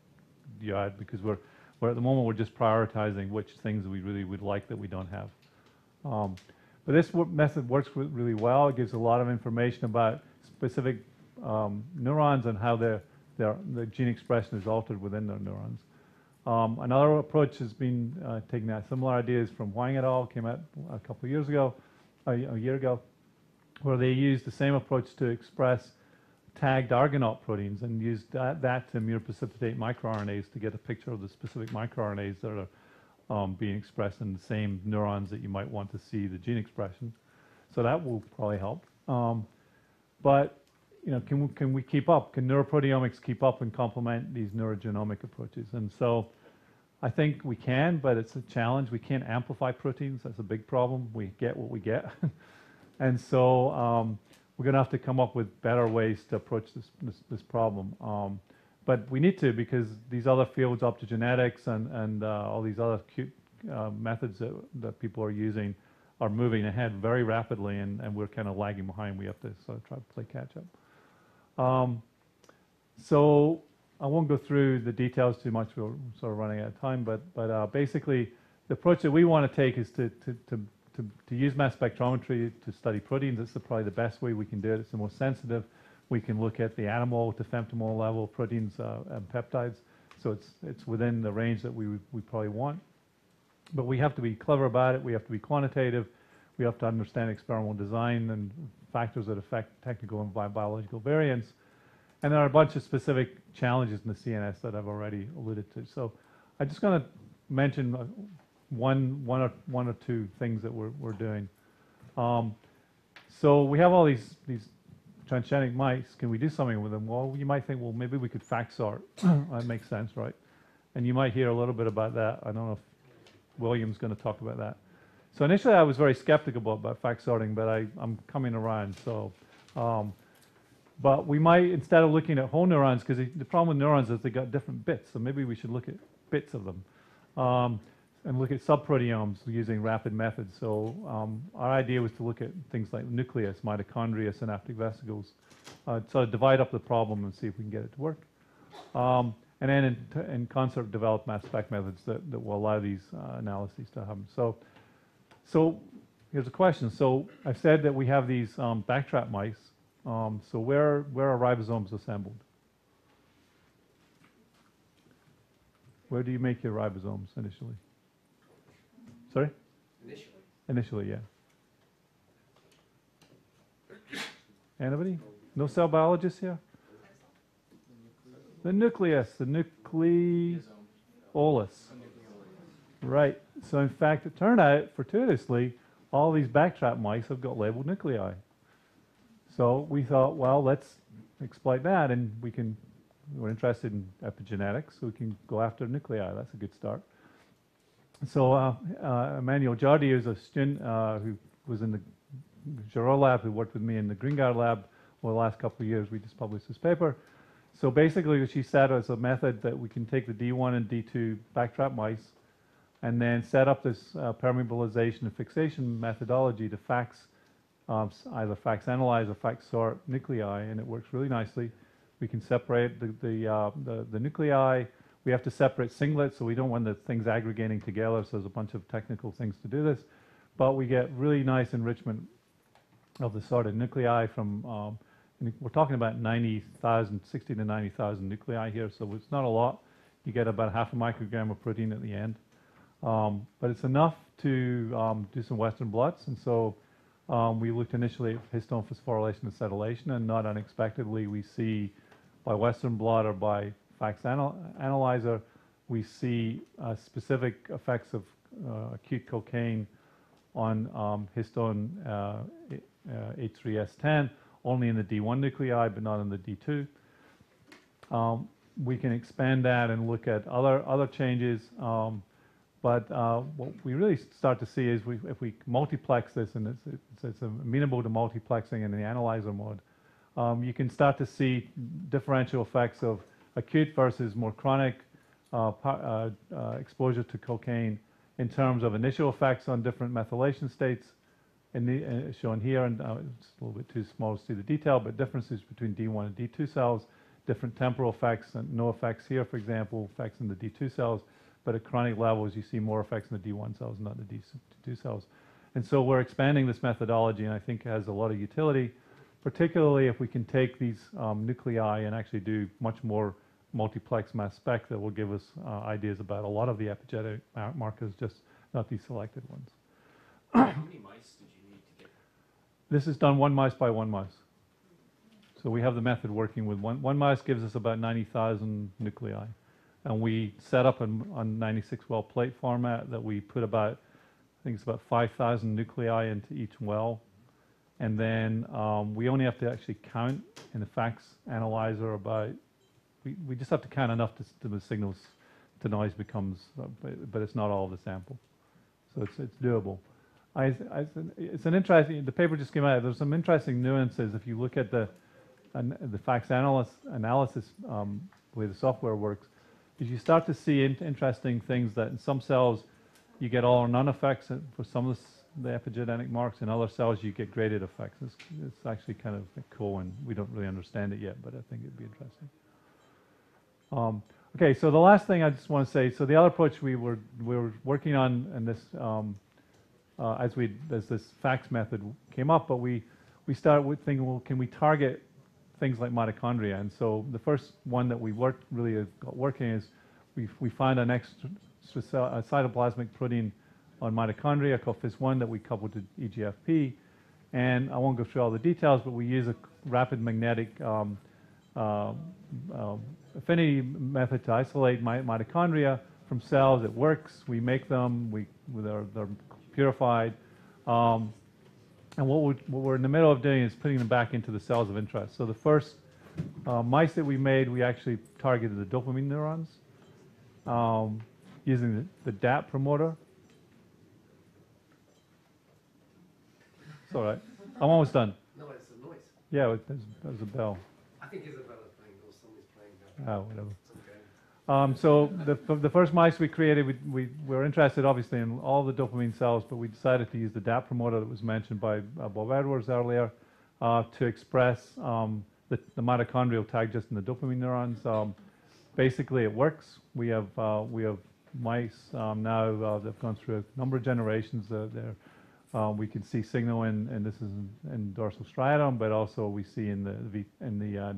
you out because we're, we're at the moment we're just prioritizing which things we really would like that we don't have. Um, but this method works really well. It gives a lot of information about specific um, neurons and how their, their, the gene expression is altered within their neurons. Um, another approach has been uh, taking out similar ideas from Huang et al. came out a couple of years ago, a, a year ago, where they used the same approach to express tagged argonaut proteins and used that, that to immunoprecipitate microRNAs to get a picture of the specific microRNAs that are um, being expressed in the same neurons that you might want to see the gene expression. So that will probably help. Um, but you know, can we, can we keep up? Can neuroproteomics keep up and complement these neurogenomic approaches? And so I think we can, but it's a challenge. We can't amplify proteins. That's a big problem. We get what we get. and so um, we're going to have to come up with better ways to approach this, this, this problem. Um, but we need to because these other fields, optogenetics and, and uh, all these other cute, uh, methods that, that people are using are moving ahead very rapidly and, and we're kind of lagging behind. We have to sort of try to play catch up. Um, so I won't go through the details too much. We're sort of running out of time, but, but uh, basically the approach that we want to take is to, to, to, to, to use mass spectrometry to study proteins. It's probably the best way we can do it. It's the most sensitive. We can look at the animal to femtomole level proteins uh, and peptides. So it's, it's within the range that we, we probably want. But we have to be clever about it. We have to be quantitative. We have to understand experimental design and factors that affect technical and bi biological variance. And there are a bunch of specific challenges in the CNS that I've already alluded to. So I'm just going to mention uh, one, one, or, one or two things that we're, we're doing. Um, so we have all these, these transgenic mice, can we do something with them? Well, you might think, well, maybe we could FACS sort. that makes sense, right? And you might hear a little bit about that. I don't know if Williams going to talk about that. So initially, I was very skeptical about fact sorting, but I, I'm coming around. So, um, but we might instead of looking at whole neurons, because the problem with neurons is they got different bits. So maybe we should look at bits of them, um, and look at subproteomes using rapid methods. So um, our idea was to look at things like nucleus, mitochondria, synaptic vesicles, uh, sort of divide up the problem and see if we can get it to work. Um, and then in, in concert develop mass spec methods that, that will allow these uh, analyses to happen. So, so here's a question. So I've said that we have these um, backtrap mice. Um, so where, where are ribosomes assembled? Where do you make your ribosomes initially? Sorry? Initially, Initially, yeah. Anybody? No cell biologists here? The nucleus, the nucleolus. Right. So in fact, it turned out, fortuitously, all these backtrap mice have got labeled nuclei. So we thought, well, let's exploit that, and we can. We're interested in epigenetics, so we can go after nuclei. That's a good start. So uh, uh, Emmanuel Jardy is a student uh, who was in the Giraud lab, who worked with me in the Gringard lab over the last couple of years. We just published this paper. So basically, what she said was a method that we can take the D1 and D2 backtrap mice and then set up this uh, permeabilization and fixation methodology to fax um, either fax analyze or fax sort nuclei, and it works really nicely. We can separate the the, uh, the the nuclei. We have to separate singlets, so we don't want the things aggregating together. So there's a bunch of technical things to do this, but we get really nice enrichment of the sorted nuclei from. Um, we're talking about 90,000, 60 to 90,000 nuclei here, so it's not a lot. You get about half a microgram of protein at the end. Um, but it's enough to um, do some Western blots, and so um, we looked initially at histone phosphorylation and acetylation, and not unexpectedly, we see by Western blot or by fax anal- analyzer, we see uh, specific effects of uh, acute cocaine on um, histone uh, uh, H3S10, only in the D1 nuclei, but not in the D2. Um, we can expand that and look at other other changes. Um, but uh, what we really start to see is we, if we multiplex this, and it's, it's, it's amenable to multiplexing in the analyzer mode, um, you can start to see differential effects of acute versus more chronic uh, uh, uh, exposure to cocaine in terms of initial effects on different methylation states, in the, uh, shown here, and uh, it's a little bit too small to see the detail, but differences between D1 and D2 cells, different temporal effects, and no effects here, for example, effects in the D2 cells, but at chronic levels, you see more effects in the D1 cells, not the D2 cells. And so we're expanding this methodology, and I think it has a lot of utility, particularly if we can take these um, nuclei and actually do much more multiplex mass spec that will give us uh, ideas about a lot of the epigenetic mar- markers, just not these selected ones. How many mice did you need to get? This is done one mouse by one mouse. So we have the method working with one, one mouse gives us about 90,000 nuclei. And we set up an, on 96 well plate format that we put about, I think it's about 5,000 nuclei into each well. And then um, we only have to actually count in the fax analyzer about, we, we just have to count enough to, to the signals to noise becomes, uh, but, it's not all the sample. So it's, it's doable. I, I, it's an interesting, the paper just came out, there's some interesting nuances if you look at the, the fax analysis, analysis um, way the software works, is you start to see in, interesting things that in some cells you get all or none effects for some of the, the epigenetic marks, in other cells you get graded effects. It's, it's actually kind of cool and we don't really understand it yet, but I think it'd be interesting. Um, okay, so the last thing I just want to say, so the other approach we were, we were working on in this, um, uh, as we, as this fax method came up, but we, we started with thinking, well, can we target things like mitochondria? And so the first one that we worked, really uh, got working is we, we find an extra a cytoplasmic protein on mitochondria called FIS1 that we coupled to EGFP. And I won't go through all the details, but we use a rapid magnetic um, um, um, affinity method to isolate mi- mitochondria from cells. It works. We make them. We they're, they're purified. Um, and what we're, what we're in the middle of doing is putting them back into the cells of interest. So the first uh, mice that we made, we actually targeted the dopamine neurons um, using the, the DAP promoter. It's all right. I'm almost done. No, it's a noise. Yeah, it was, it was a bell. I think Isabella's playing or somebody's playing. Oh, whatever. Um, so the, the first mice we created, we, we were interested obviously in all the dopamine cells, but we decided to use the DAP promoter that was mentioned by uh, Bob Edwards earlier uh, to express um, the, the mitochondrial tag just in the dopamine neurons. Um, basically, it works. We have uh, we have mice um, now uh, that've gone through a number of generations. Uh, we can see signal in, and this is in, in dorsal striatum, but also we see in the in the uh,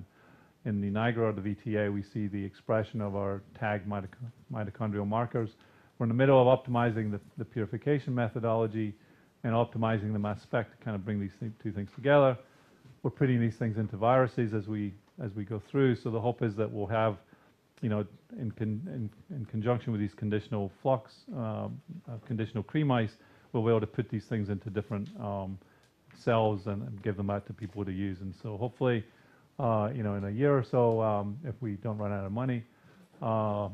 in the Niagara or the VTA, we see the expression of our tagged mitochondrial markers. We're in the middle of optimizing the, the purification methodology and optimizing the mass spec to kind of bring these two things together. We're putting these things into viruses as we as we go through. So the hope is that we'll have, you know, in con, in, in conjunction with these conditional flux, um, uh, conditional cream mice, we'll be able to put these things into different um, cells and, and give them out to people to use. And so hopefully, you know, in a year or so, um, if we don't run out of money, uh,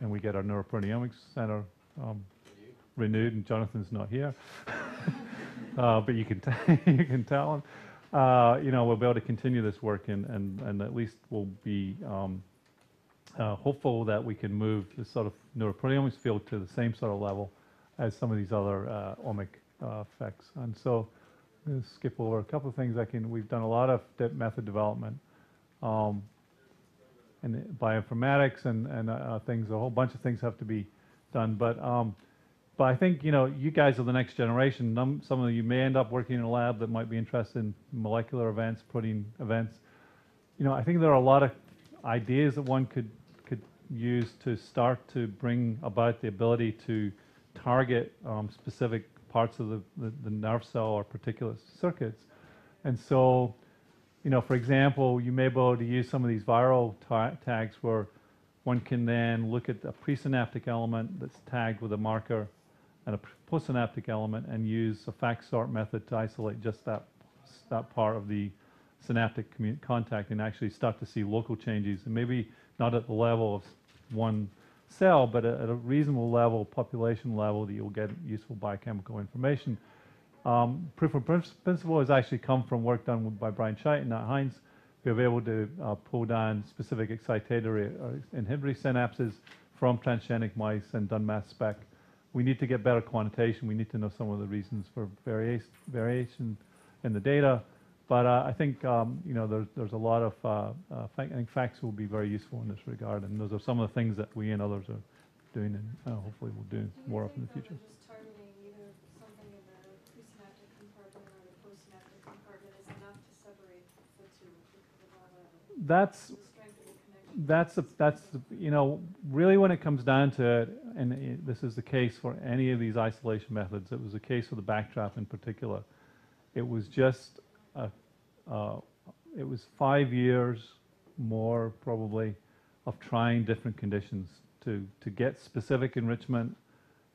and we get our neuroproteomics center um, renewed, and Jonathan's not here, uh, but you can you can tell him. Uh, you know, we'll be able to continue this work, and, and, and at least we'll be um, uh, hopeful that we can move this sort of neuroproteomics field to the same sort of level as some of these other uh, omic uh, effects. And so, skip over a couple of things. I can. We've done a lot of method development, um, and bioinformatics and and uh, things. A whole bunch of things have to be done. But um, but I think you know you guys are the next generation. Num- some of you may end up working in a lab that might be interested in molecular events, protein events. You know, I think there are a lot of ideas that one could could use to start to bring about the ability to target um, specific parts of the, the, the nerve cell or particular circuits. And so, you know, for example, you may be able to use some of these viral ta- tags where one can then look at a presynaptic element that's tagged with a marker and a postsynaptic element and use a fact sort method to isolate just that, that part of the synaptic contact and actually start to see local changes and maybe not at the level of one cell, but at at a reasonable level, population level, that you'll get useful biochemical information. Um, proof of principle has actually come from work done by Brian Scheidt and Nat Heinz, have been able to uh, pull down specific excitatory or inhibitory synapses from transgenic mice and done mass spec. We need to get better quantitation. We need to know some of the reasons for variation in the data. But uh, I think um, you know there's there's a lot of uh, uh, I think facts will be very useful in this regard, and those are some of the things that we and others are doing, and uh, hopefully we'll do Do more of in the future. Just targeting either something in the compartment or the compartment is enough to separate the two because of all the, That's the strength of the connection. that's the, that's the, you know really when it comes down to it, and i this is the case for any of these isolation methods. It was the case for the backtrap in particular. It was just a, it was five years more probably of trying different conditions to to get specific enrichment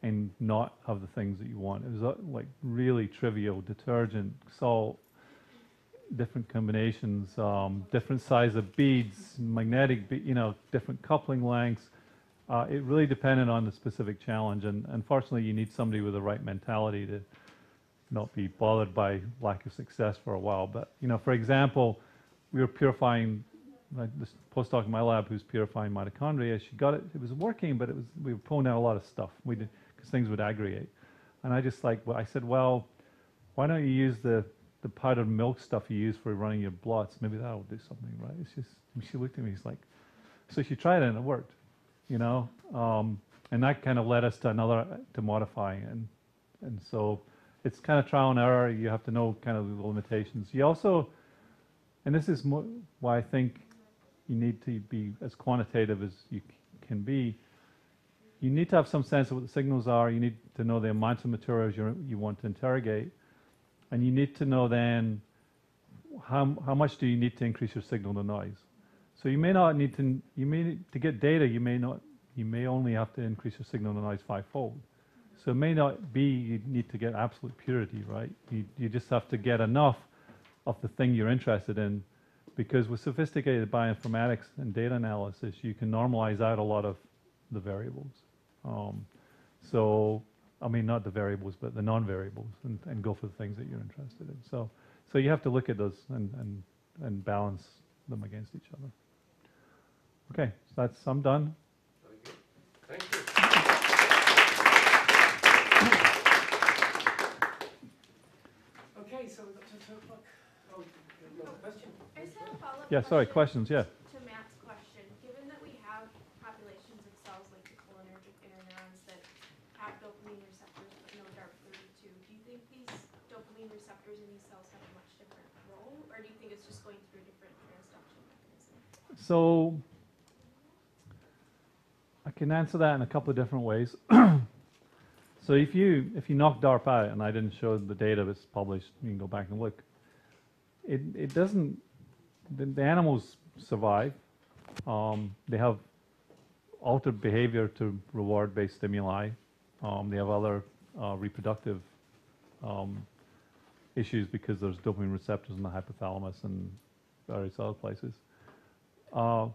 and not have the things that you want. It was uh, like really trivial detergent, salt, different combinations, um, different size of beads, magnetic, be- you know, different coupling lengths. Uh, it really depended on the specific challenge, and unfortunately, you need somebody with the right mentality to not be bothered by lack of success for a while. But you know, for example, we were purifying like this postdoc in my lab who's purifying mitochondria. She got it; it was working, but it was we were pulling out a lot of stuff. We did because things would aggregate, and I just like well, I said, well, why don't you use the the powdered milk stuff you use for running your blots? Maybe that'll do something, right? It's just she looked at me, she's like, so she tried it and it worked, you know, um, and that kind of led us to another to modifying and and so it's kind of trial and error. You have to know kind of the limitations. You also, and this is mo- why I think you need to be as quantitative as you can be. You need to have some sense of what the signals are. You need to know the amounts of materials you you want to interrogate, and you need to know then how how much do you need to increase your signal to noise. So you may not need to you may to get data. You may not you may only have to increase your signal to noise fivefold. So it may not be you need to get absolute purity, right? You, you just have to get enough of the thing you're interested in because with sophisticated bioinformatics and data analysis, you can normalize out a lot of the variables. Um, so I mean, not the variables, but the non-variables, and, and go for the things that you're interested in. So, so you have to look at those and, and, and balance them against each other. Okay, so that's, I'm done. Very good. Thank you. Okay, so we've got to two o'clock. Oh, no question? I just had a follow-up Yeah, sorry, questions, yeah. To Matt's question, given that we have populations of cells like the cholinergic interneurons that have dopamine receptors but no DARP32, do you think these dopamine receptors in these cells have a much different role? Or do you think it's just going through a different transduction mechanism? So I can answer that in a couple of different ways. so if you if you knock DARP out, and I didn't show the data that's published, you can go back and look. It it doesn't. The, the animals survive. Um, they have altered behavior to reward-based stimuli. Um, they have other uh, reproductive um, issues because there's dopamine receptors in the hypothalamus and various other places. Uh,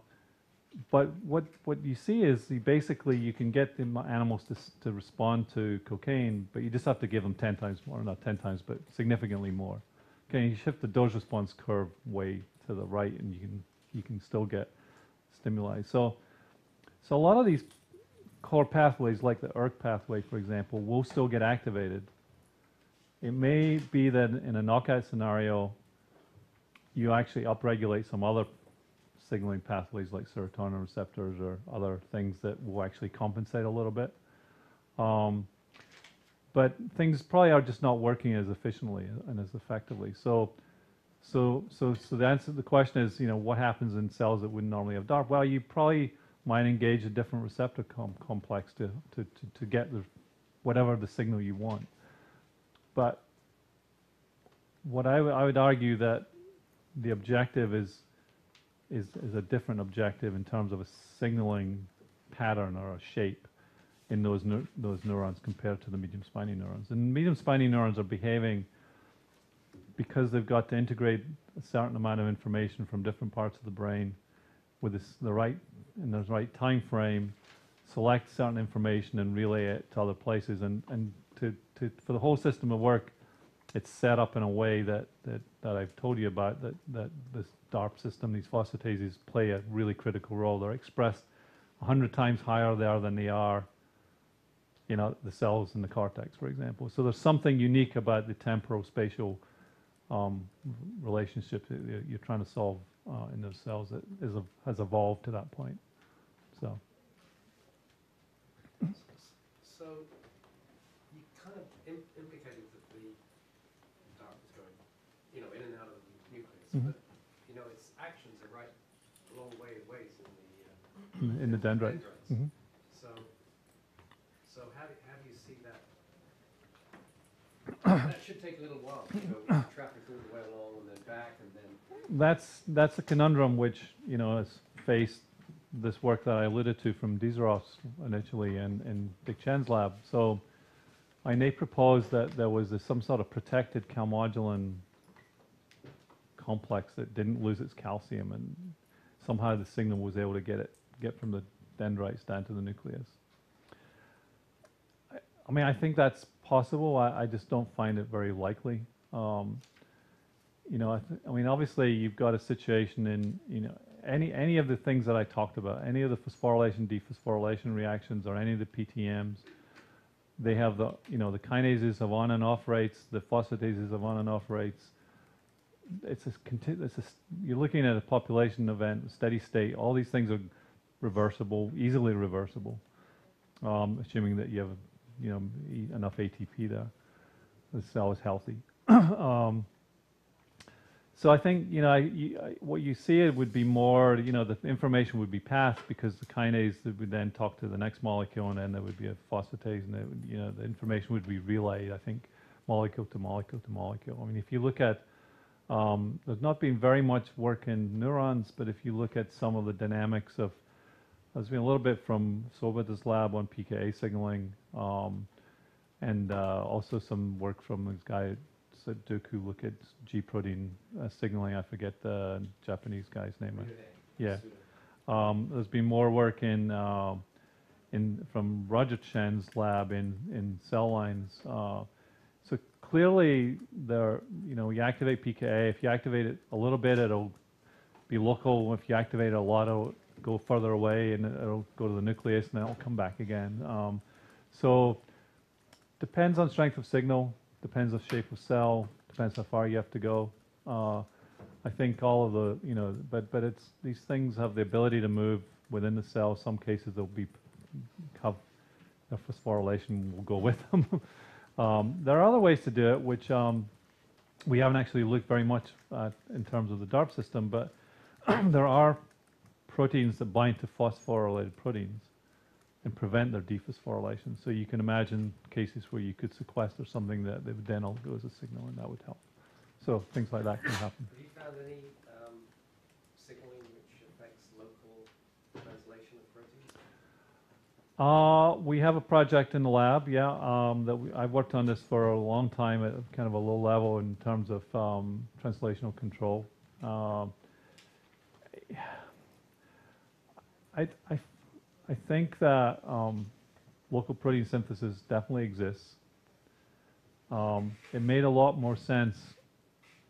but what what you see is you basically you can get the animals to, to respond to cocaine, but you just have to give them ten times more, not ten times, but significantly more. Okay, you shift the dose response curve way to the right, and you can you can still get stimuli. So so a lot of these core pathways, like the ERK pathway, for example, will still get activated. It may be that in a knockout scenario, you actually upregulate some other signaling pathways like serotonin receptors or other things that will actually compensate a little bit. Um, but things probably are just not working as efficiently and as effectively. So, so, so, so the answer the question is, you know, what happens in cells that wouldn't normally have DARP? Well, you probably might engage a different receptor com- complex to, to, to, to get the, whatever the signal you want. But what I, I would argue that the objective is is, is a different objective in terms of a signaling pattern or a shape in those those neurons compared to the medium spiny neurons. And medium spiny neurons are behaving because they've got to integrate a certain amount of information from different parts of the brain with this, the right in the right time frame, select certain information and relay it to other places. And, and to, to, for the whole system to work, it's set up in a way that, that, that I've told you about, that, that this DARP system, these phosphatases play a really critical role. They're expressed 100 times higher there than they are, you uh, know, the cells in the cortex, for example. So there's something unique about the temporal spatial um, relationship that you're- you're trying to solve uh, in those cells that is has evolved to that point. So, So you kind of im- implicated that the DARP is going, you know, in and out of the nucleus, Mhm. but, you know, its actions are right a long way ways in the uh, in, the dendrites. dendrites. Mhm. So, so how do, how do you see that? That should take a little while to go traffic all the way along and then back and then, That's that's a conundrum which you know has faced this work that I alluded to from Dizeros initially and in Dick Chen's lab. So I proposed that there was some sort of protected calmodulin complex that didn't lose its calcium, and somehow the signal was able to get it get from the dendrites down to the nucleus. I, I mean, I think that's possible. I, I just don't find it very likely. Um, you know, I, th- I mean, obviously, you've got a situation in, you know, any any of the things that I talked about, any of the phosphorylation dephosphorylation reactions, or any of the PTMs, they have the, you know, the kinases have on and off rates, the phosphatases have on and off rates. It's a, it's a, you're looking at a population event, steady state. All these things are reversible, easily reversible, um, assuming that you have, you know, enough ATP there. The cell is healthy. um, so I think you know I, you, I, what you see it would be more you know the information would be passed because the kinase that would then talk to the next molecule and then there would be a phosphatase and it would, you know the information would be relayed I think molecule to molecule to molecule. I mean if you look at um, there's not been very much work in neurons, but if you look at some of the dynamics of there's been a little bit from Sobada's lab on PKA signaling, um, and uh, also some work from this guy at Duke who look at G protein uh, signaling. I forget the Japanese guy's name. Yeah. Um, there's been more work in uh, in from Roger Chen's lab in in cell lines. Uh, so clearly, there, you know, you activate PKA. If you activate it a little bit, it'll be local. If you activate it a lot, it'll go further away, and it'll go to the nucleus, and then it'll come back again. Um, so depends on strength of signal, depends on shape of cell, depends how far you have to go. Uh, I think all of the, you know, but but it's these things have the ability to move within the cell. Some cases they'll be have their phosphorylation will go with them. um, there are other ways to do it, which um, we haven't actually looked very much at in terms of the DARPP system, but there are proteins that bind to phosphorylated proteins and prevent their dephosphorylation. So you can imagine cases where you could sequester something that they would then all go as a signal, and that would help. So things like that can happen. Have you found any um, signaling which affects local translation of proteins? Uh, we have a project in the lab, yeah, um, that we, I've worked on this for a long time at kind of a low level in terms of um, translational control. Um, I, I, I think that um, local protein synthesis definitely exists. Um, it made a lot more sense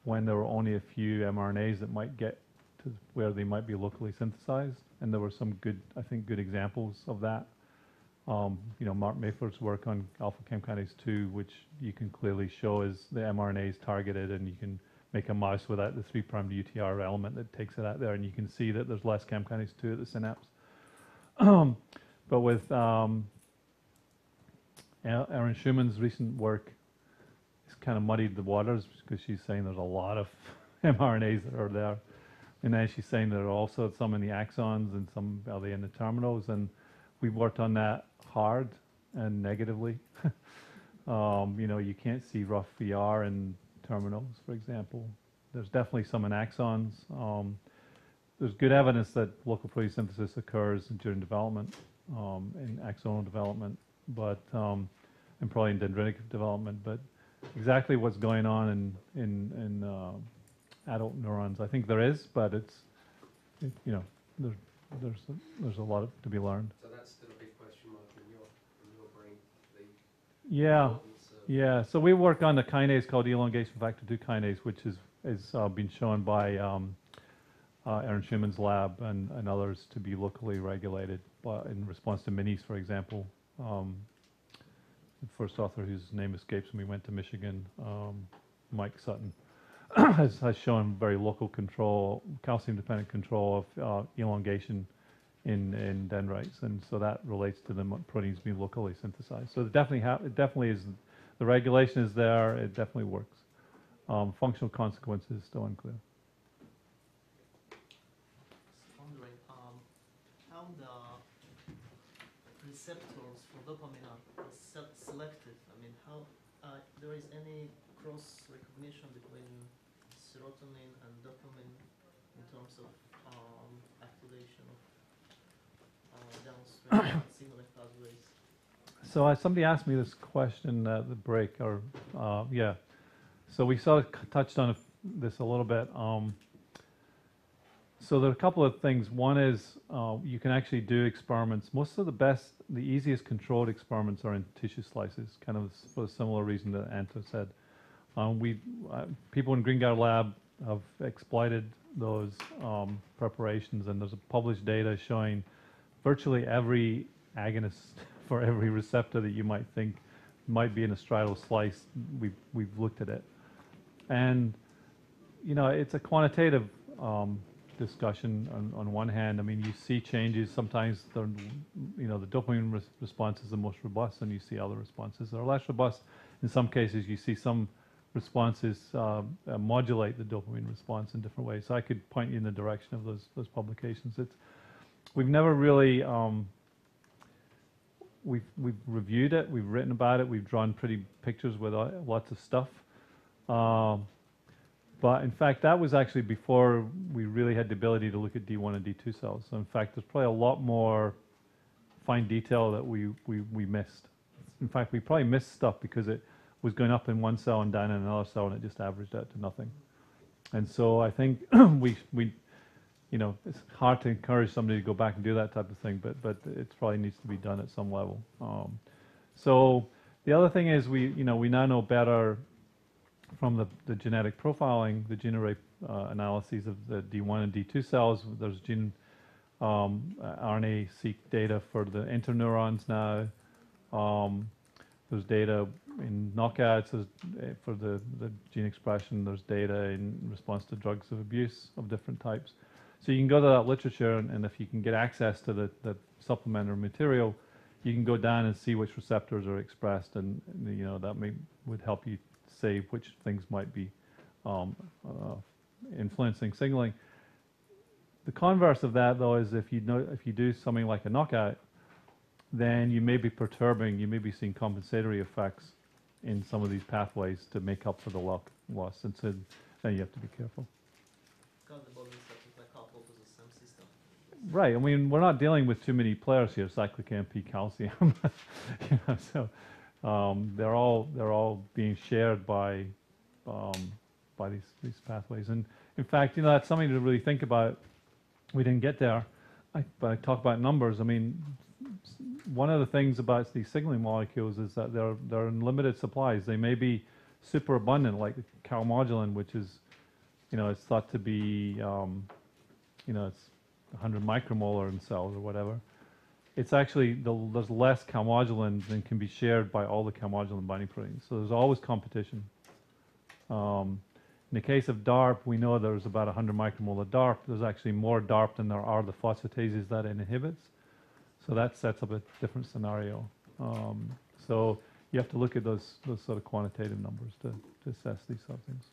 when there were only a few mRNAs that might get to where they might be locally synthesized, and there were some good, I think, good examples of that. Um, you know, Mark Mayford's work on alpha CaM kinase 2, which you can clearly show is the mRNA is targeted, and you can make a mouse without the 3 prime UTR element that takes it out there, and you can see that there's less CaM kinase 2 at the synapse. but with um, Erin Schuman's recent work, it's kind of muddied the waters because she's saying there's a lot of mRNAs that are there. And then she's saying there are also some in the axons and some are they in the terminals. And we've worked on that hard and negatively. um, you know, you can't see rough VR in terminals, for example. There's definitely some in axons. Um, there's good evidence that local protein synthesis occurs during development, um, in axonal development, but um, and probably in dendritic development. But exactly what's going on in in, in uh, adult neurons, I think there is, but it's it, you know there's there's a, there's a lot of, to be learned. So that's still a big question mark in your, in your brain, Yeah. Yeah, so we work on the kinase called elongation factor 2 kinase, which is is uh, been shown by um, Erin Schuman's lab and, and others to be locally regulated but in response to minis, for example. Um, the first author whose name escapes me went to Michigan, um, Mike Sutton, has, has shown very local control, calcium-dependent control of uh, elongation in, in dendrites, and so that relates to the proteins being locally synthesized. So it definitely, it definitely is, the regulation is there, it definitely works. Um, functional consequences still unclear. Just wondering um, how the receptors for dopamine are se- selected. I mean, how uh, there is any cross recognition between serotonin and dopamine in terms of um, activation of uh, downstream signaling pathways. So uh, somebody asked me this question at the break, or uh, yeah. So we sort of touched on this a little bit. Um, so there are a couple of things. One is uh, you can actually do experiments. Most of the best, the easiest controlled experiments are in tissue slices, kind of for a similar reason that Anto said. Um, we uh, people in Green Lab have exploited those um, preparations, and there's a published data showing virtually every agonist for every receptor that you might think might be in a striatal slice. We've we've looked at it, and you know it's a quantitative um, discussion on, on one hand. I mean, you see changes. Sometimes the you know the dopamine res- response is the most robust, and you see other responses that are less robust. In some cases, you see some responses uh, uh, modulate the dopamine response in different ways. So I could point you in the direction of those those publications. It's we've never really um, we've we've reviewed it, we've written about it, we've drawn pretty pictures with uh, lots of stuff. Um, but in fact, that was actually before we really had the ability to look at D1 and D2 cells. So in fact, there's probably a lot more fine detail that we, we, we missed. In fact, we probably missed stuff because it was going up in one cell and down in another cell, and it just averaged out to nothing. And so I think we we you know, it's hard to encourage somebody to go back and do that type of thing, but, but it probably needs to be done at some level. Um, so the other thing is we, you know, we now know better from the, the genetic profiling, the gene array uh, analyses of the D1 and D2 cells. There's gene um, RNA-seq data for the interneurons now. Um, there's data in knockouts uh, for the, the gene expression. There's data in response to drugs of abuse of different types. So you can go to that literature, and, and if you can get access to the, the supplementary material, you can go down and see which receptors are expressed, and, you know that may would help you say which things might be um, uh, influencing signaling. The converse of that, though, is if you know if you do something like a knockout, then you may be perturbing, you may be seeing compensatory effects in some of these pathways to make up for the loss, and so then you have to be careful. Because the body receptors are coupled to the same system. Right. I mean, we're not dealing with too many players here. Cyclic AMP, calcium. you know, so um, they're all they're all being shared by um, by these these pathways. And in fact, you know, that's something to really think about. We didn't get there, I, but I talk about numbers. I mean, one of the things about these signaling molecules is that they're they're in limited supplies. They may be super abundant, like calmodulin, which is, you know, it's thought to be, um, you know, it's 100 micromolar in cells or whatever. It's actually, the, there's less calmodulin than can be shared by all the calmodulin binding proteins. So there's always competition. Um, in the case of DARPP, we know there's about 100 micromolar DARPP. There's actually more DARPP than there are the phosphatases that it inhibits. So that sets up a different scenario. Um, so you have to look at those, those sort of quantitative numbers to, to assess these sort of things.